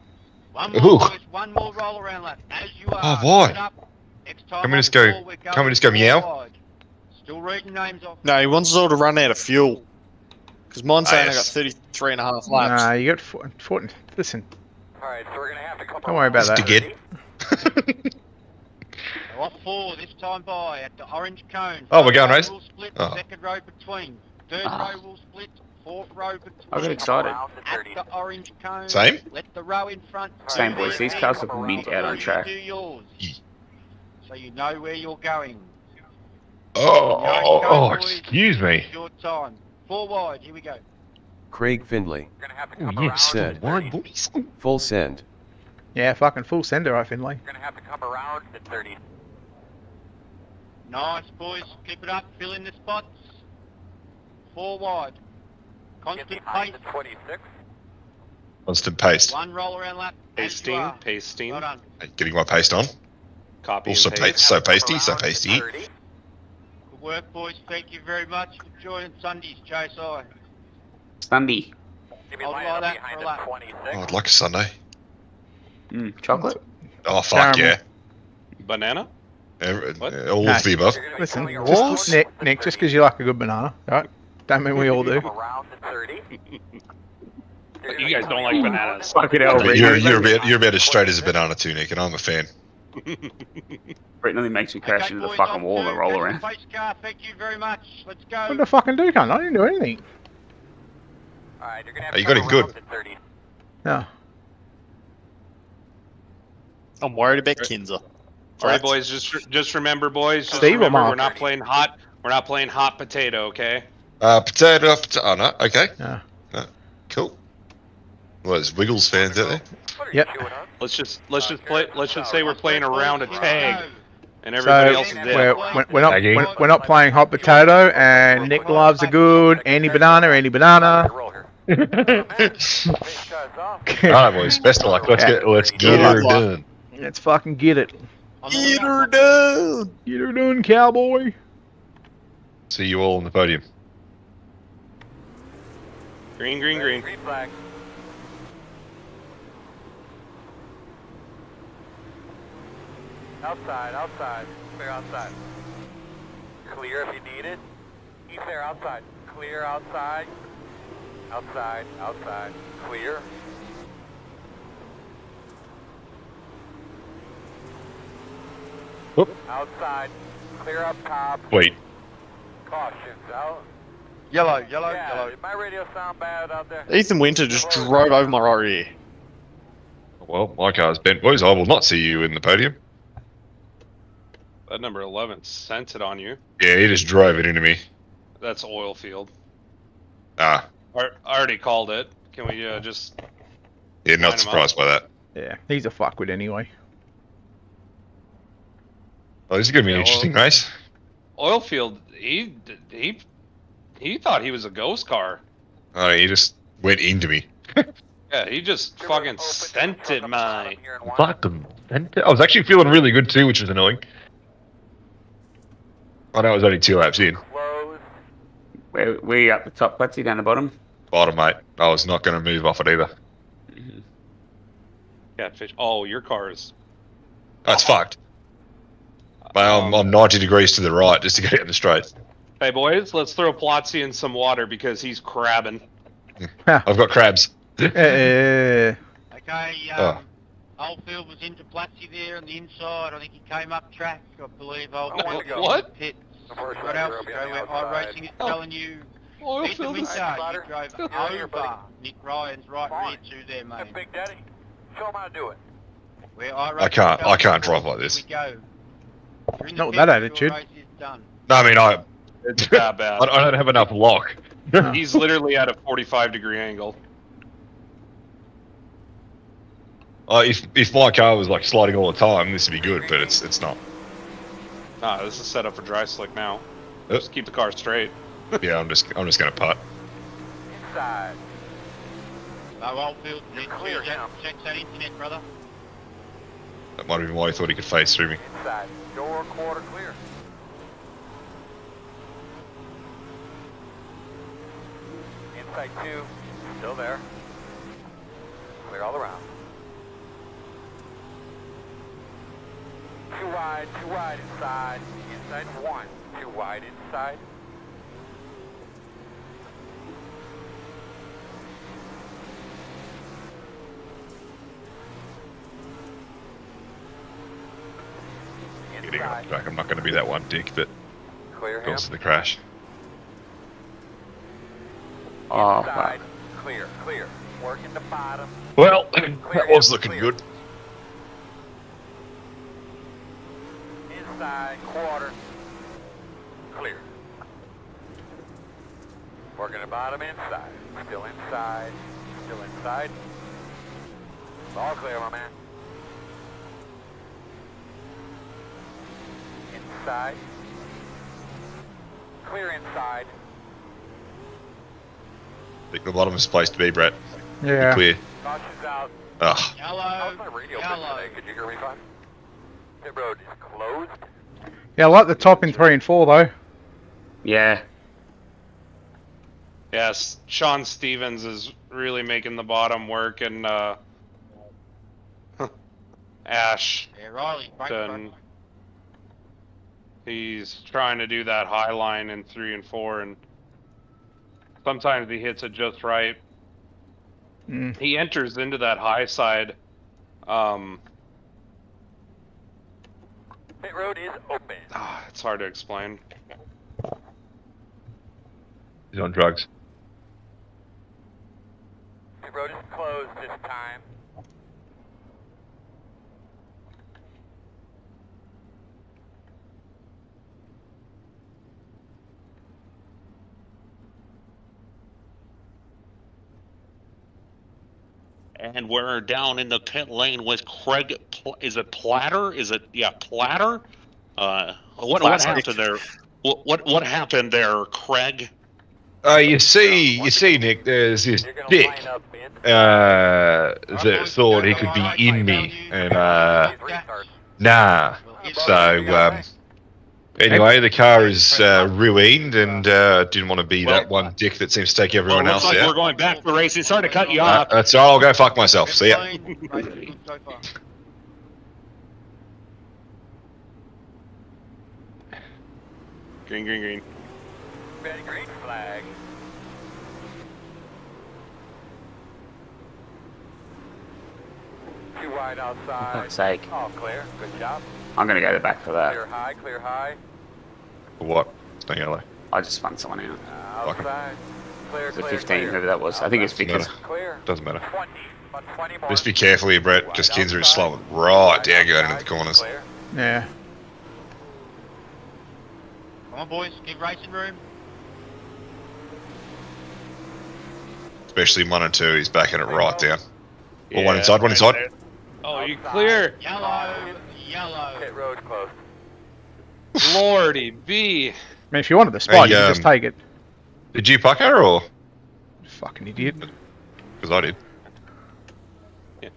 One Ooh. more, boys, one more roll around lap. As you are. Oh, why? Get up. Next time Can we on just the go- floor, we're can't we just go meow? Forward. Still reading names off. No, he wants us all to run out of fuel. Because mine's saying I got yes. 33 and a half laps. Nah, you got 14. four, Listen, Alright, so we're gonna have to come don't worry about To that. get. Off four this time by at the orange cone. Oh, we're going, First race? will split, Oh. Second row between. Third Ah. row will split. Fourth row between. I got excited. At the orange cone. Same? Let the row in front. Same, boys. These cars thing look mint out on track. Do yours. So you know where you're going. Oh, oh, oh, excuse me. Short time. Four wide. Here we go. Craig Finlay. We're gonna have to Oh, come yeah, around said. to Why, 30. boys? Full send. Yeah, fucking full send I Finlay. We're gonna have to come around to 30. Nice, boys. Keep it up. Fill in the spots. Four wide. Constant pace. the 26. Constant paste. One roll around lap. as you Pasting, pasting, Well done. Getting my paste on. copy Also, and paste. so pasty, so pasty. 30. Good work, boys. Thank you very much for joining Sundays, JSI. Sunday. Give me Hold like that for a lap. Oh, I'd like a sundae. Mm, chocolate. Oh, fuck Caramel. yeah. Banana. Every- All Nah. of the above. You're gonna be Listen, just, Nick, Nick, just because you like a good banana, right? Don't mean we all do. Around 30. You're gonna You be guys don't like bananas. Fuck it, hell, But Britton. you're, you're, about, you're about as straight as a banana too, Nick, and I'm a fan. Britton only makes me crash Okay, into the boys, fucking wall and roll around. Pace car. Thank you very much. Let's go. What the fucking do, cunt? I didn't do anything. Alright, you're gonna have Oh, to you got come it good. around to 30. No. I'm worried about Kinza. All right, Right. boys. Just just remember, boys. Just Steve remember, we're not playing hot. We're not playing hot potato. Okay. Uh, potato, potato. Oh, no. Okay. Yeah. Uh, cool. Well, there's Wiggles fans out there. What Yep. you chewing on? Let's just let's just play. Let's just say we're playing around a round of tag, and everybody So else is we're, dead. we're, we're not we're, we're not playing hot potato, and Nick loves a good any banana, any banana. Roll here. Race guys off. All right, boys. Best of luck. Let's get let's get her done. Let's fucking get it. On the Get lead her done! Get her done, cowboy. See you all on the podium. Green, green, green. Green flag. Outside, outside. Clear outside. Clear if you need it. Keep there outside. Clear outside. Outside, outside. Clear. Whoop. Outside. Clear up top. Wait. Cautions out. Yellow, yellow, yeah, yellow. did my radio sound bad out there? Ethan Winter just drove over my right ear. Well, my car's bent, boys. I will not see you in the podium. That number eleven sent it on you. Yeah, he just drove it into me. That's Oldfield. Ah, I I already called it. Can we uh, just? yeah, not surprised by that. Yeah, he's a fuckwit anyway. Oh, this is going to be an interesting well- race. Oldfield. He he he thought he was a ghost car. Oh, he just went into me. Yeah, he just fucking scented my. mine. Fucking I was actually feeling really good too, which is annoying. I know it was only two laps in. Where, where you up the top, Patsy, down the bottom? Bottom, mate. I was not going to move off it either. Catfish. Oh, your car is. That's fucked. Mate, I'm, I'm 90 degrees to the right just to get out in the straight. Hey boys, let's throw Plotzy in some water because he's crabbing. I've got crabs. Okay, Oh. um, Oldfield was into Platsy there on the inside. I think he came up track, I believe. Oldfield What? was in What? the Pits. first What rider else? will be Go on the where outside. iRacing is Oh. telling you. Oil Ethan field is. Winter, you drove Get here, over Nick Ryan's right Fine. rear to there, mate. Hey, Big Daddy, show him how to do it. Where iRacing I can't- I can't drive like this. Here we go. You're in the Not with that attitude. race is done. No, I mean, I, It's that bad. I I don't have enough lock. He's literally at a 45 degree angle. Uh, if if my car was like sliding all the time, this would be good, but it's it's not. Nah, this is set up for dry slick now. Yep. Just keep the car straight. Yeah, I'm just I'm just gonna putt. Inside. Uh, Oldfield, clear check, check that internet, brother. That might have been why he thought he could face through me. Inside. Door quarter clear. Inside two. Still there. Clear all around. Too wide, too wide inside. Inside one. Too wide inside. Getting off track. I'm not going to be that one dick that Clear goes to the crash. Oh, Inside. Clear, clear. Working the bottom. Well, that was looking good. Inside, quarter. Clear. Working the bottom inside. Still inside. Still inside. All clear, my man. Inside. Clear inside. I think the bottom is place to be, Brett. Yeah. Be clear. Caution's out. Ugh. Yellow. How's my radio been? Could you hear me fine? Pit road is closed. Yeah, I like the top in three and four though. Yeah. Yes, Sean Stevens is really making the bottom work, and uh, Ash, Yeah, Riley, break, break. done, he's trying to do that high line in three and four, and sometimes he hits it just right. Mm. He enters into that high side. Um, Pit road is open. ah, it's hard to explain. He's on drugs. Pit road is closed this time. And we're down in the pit lane with Craig. Is it Platter? Is it yeah Platter? Uh, what what happened there? What what what happened there, Craig? Uh, you see, you see, Nick. There's this dick uh, that thought he could be in me, and uh, nah. So um, anyway, the car is uh, ruined, and uh, didn't want to be that one dick that seems to take everyone Well, else looks like we're going back for racing. Sorry to cut you Uh, off. that's all. I'll go fuck myself. See ya. Green, green, green. Red green flag. Too wide outside. fuck's sake. All clear. Good job. I'm gonna go to the back for that. Clear high, clear high. What? It's not yellow. I just spun someone out. Outside. Clear, The 15, clear. whoever that was. I think it's because Clear. Doesn't matter. 20. About 20. Just be careful here, Brett, because Kinzer is slowing right down going into the corners. Yeah. Come on, boys, give racing room. Especially one and two, he's backing it right down. Or one inside, one inside. Oh, you clear? Yellow, yellow. Pit road closed. Lordy B. I mean, if you wanted the spot, Hey, you could just um, take it. Did you puck her or? Fucking idiot. Because I did.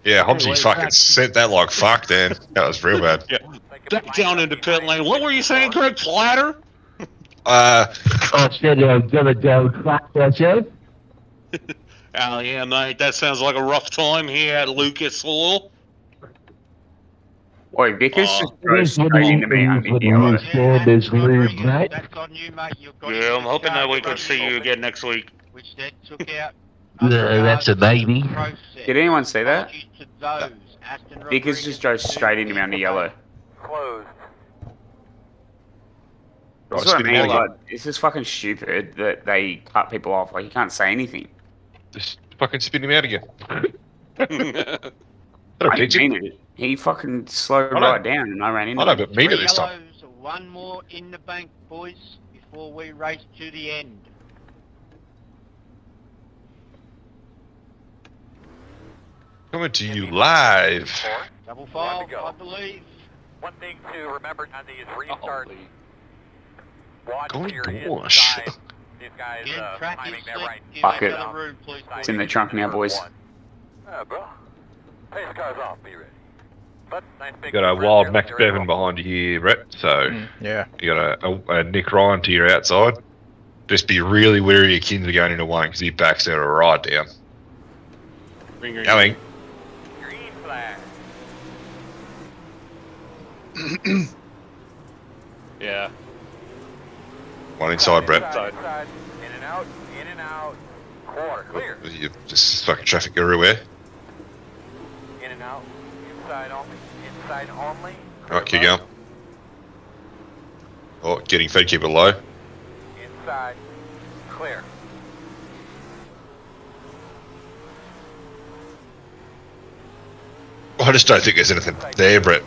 Yeah, Hobbsy fucking sent that like fuck, Dan. That was real bad. Yeah. Back down into pit lane. What were you saying, Craig? Platter? Uh, I said I'm gonna go crack that out. Oh yeah, mate. That sounds like a rough time here at Lucas Oil. Oi, Vickers Oh, just drove straight into me. I'm in yellow. Standards leave. That's on you, mate. You've got Yeah, I'm hoping that we could see you again next week. Which that took out. Yeah, that's a baby. Did anyone see that? to Vickers just drove straight into me under yellow. Closed. That's Right, what I mean, like, it's just fucking stupid that they cut people off. Like, you can't say anything. Just fucking spin him out again. I That'll didn't mean it. He fucking slowed right down and I ran into I know, him. but mean it this time. yellows, one more in the bank, boys, before we race to the end. Coming to you live. Double One file, to go. I believe. One thing to remember on these restarts. Watch Going period gosh. side. These guys uh, timing is that right. Fuck it. room, please. It's in the trunk now, boys. Uh, bro. Pace cars off, be ready. But nice You got a wild here, Max you're ready to Bevan behind you here, Brett. So mm, Yeah. you got a, a, a Nick Ryan to your outside. Just be really wary of Kinsey going into one because he backs out a right down. Green, green, Going. Green flag. Yeah. One inside, Brett. Inside, inside. In and out, in and out. Quarter, clear. You just fucking traffic everywhere. In and out. Inside only. Inside only. Right, keep going. Oh, getting fed, keep it low. Inside. Clear. Oh, I just don't think there's anything there, Brett.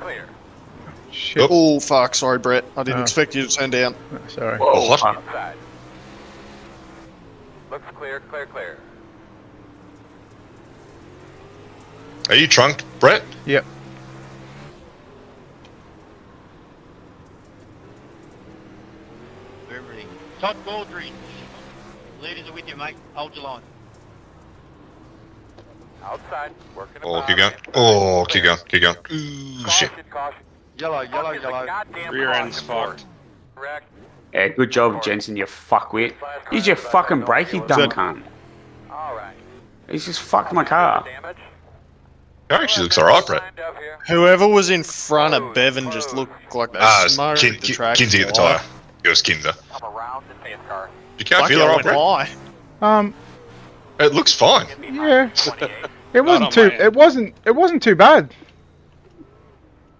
Clear. Shit. Oh, oh fuck! Sorry, Brett. I didn't Oh. expect you to turn down. Sorry. Oh, what? Looks clear, clear, clear. Are you trunked, Brett? Yep. Everything. Todd Baldridge. Leaders are with you, mate. Hold your line. Outside. Working Oh, about. keep going. Oh, keep going, keep going. Ooh, shit. Caution, caution. Yellow, yellow, Fuck is a yellow. Rear caution end's fucked. Correct. Yeah, good job, Jensen, you fuckwit. Use your fucking brake, you dumb cunt. All right. He's just fucked my car. Damage. That actually looks alright, Brett. Lined up here. Whoever was in front of Bevan just looked like they Ah, it's smoked Kin- the Kin- track. Kinsey at the tyre. It was Kinzer. I'm around the pace car. You can't Fuck, feel I alright, went Brett? high. Um. It looks fine. Yeah. It wasn't too. It wasn't. It wasn't too bad.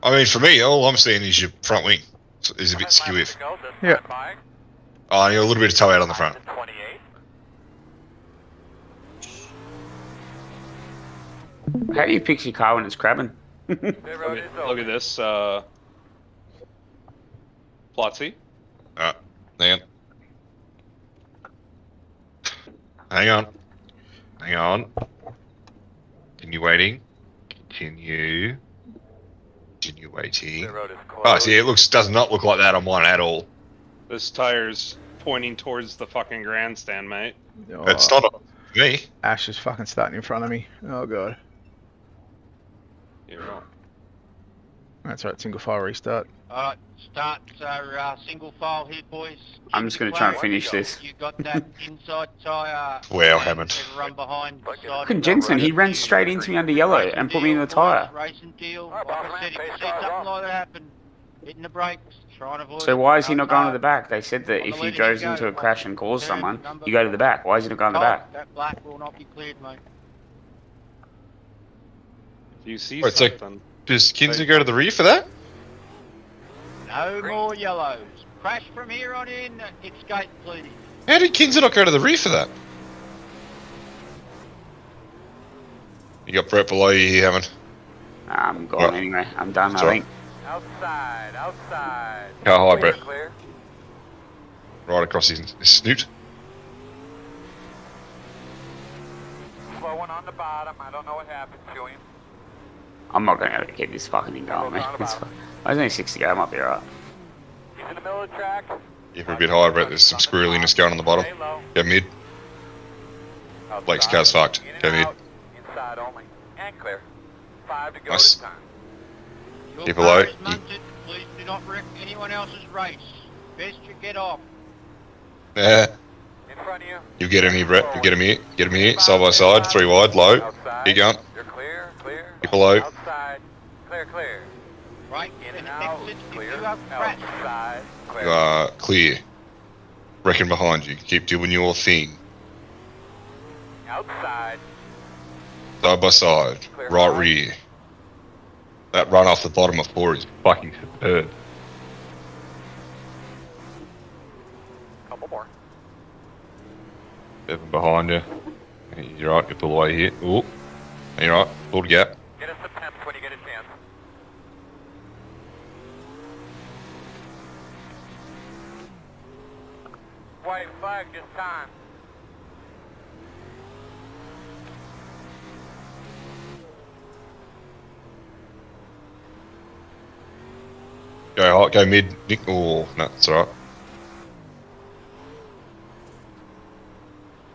I mean, for me, all I'm seeing is your front wing is a bit skew if. Yeah. time. Oh, you're a little bit of toe out on the front. How do you fix your car when it's crabbing? Look at, look at this. Uh, Plotsy. Uh, hang on. Hang on. Hang on. Continue waiting. Continue. Continue waiting. The road. Oh, see, it looks does not look like that on mine at all. This tire's pointing towards the fucking grandstand, mate. Oh, It's not on me. Ash is fucking starting in front of me. Oh god. You're wrong. That's right. Single file restart. Alright, start our uh, single file here, boys. I'm just gonna try and finish this. You got that inside tyre. Wow, Hammond. Run behind. the side of Jensen, he ran straight into me under yellow Racing and put me in the tyre. Racing deal. Alright, Like I said, if you see something like that happen, hitting the brakes, try and avoid So why is he not going to the back? They said that if the he leading goes into a crash and calls turn someone, you go to the back. Why is he not going to the back? That black will not be cleared, mate. If you see Wait, so- Does Kinsey go to the reef for that? No more yellows. Crash from here on in. Escape, please. How did Kinsey not go to the reef for that? You got Brett below you here, Hammond. I'm gone Alright. anyway. I'm done, I Sorry. think. Outside, outside. Oh, How high, Clear, Brett? Clear. Right across his, his snoot. Slowing on the bottom. I don't know what happened to him. I'm not going to be able to keep this fucking thing going, man. It's fu- There's only six to go. I might be alright. He's in the middle of the track. Yeah, we're a bit higher, Brett. There's some squirreliness going on the bottom. Stay low. Go mid. Blake's car's fucked. In and Go mid. Inside only. And clear. Five to go Nice. this time. Your Keep car below. is mounted. Please do not wreck anyone else's race. Best you get off. Yeah. In front of you. You get him here, Brett. You get him here. Get him here. Side by side. Three wide. Low. Outside. Keep going. You're clear, clear. Keep below. Outside. Clear, clear. Right? In and and out. Clear. you have crashed. Outside. Clear. You are clear. Reckon behind you. Keep doing your thing. Outside. Side by side. Right rear. That run off the bottom of four is fucking superb. Couple more. Seven behind you. You're right. You pull away here. Ooh. You're right. The gap. Get us some temps when you get a chance. White flag this time. Go hot. Go mid. Nick. Oh, no. It's alright.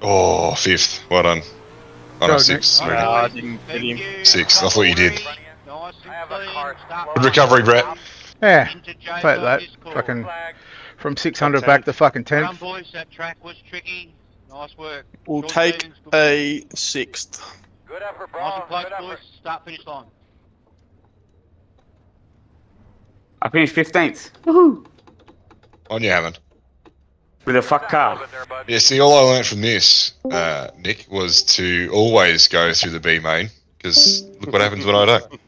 Oh, fifth. Well done. Oh, Go, no, six. Nick. Very I didn't hit him. Six. I thought you did. Nice and clean. Start Good recovery, Brett. Yeah, take that. Fucking from 600 back to fucking Drum 10. boys, that track was tricky. Nice work. We'll take a sixth. Good effort, Nice bro. close, Good effort. boys. Start finish line. I finished 15th. Woohoo! On you, Hammond. With a fuck car. Yeah, see, all I learned from this, uh, Nick, was to always go through the B main, because look what happens when I don't.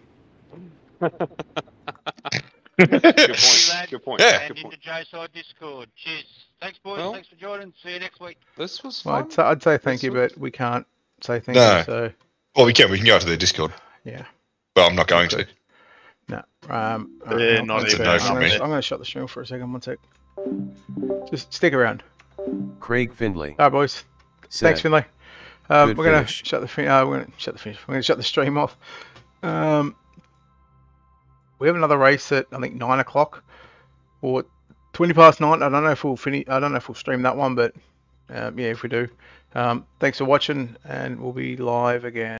Good point. Good point. Yeah. And into J Side Discord. Cheers. Thanks, boys. Well- Thanks for joining. See you next week. This was fun. I'd, say, I'd say thank you, but we can't say thank No. you. So, Well, we can. We can go to their Discord. Yeah. But I'm not going to. no. Um, Yeah, uh, not even. No gonna. I'm going to shut the stream for a second. One sec. Just stick around. Craig Finlay. All right, boys. Said, Thanks, Finlay. Um, we're gonna finish. shut the fin- uh, we're gonna shut the finish. We're gonna shut the stream off. Um, we have another race at I think nine o'clock or twenty past nine. I don't know if we'll finish. I don't know if we'll stream that one, but um, yeah, if we do. Um, thanks for watching, and we'll be live again.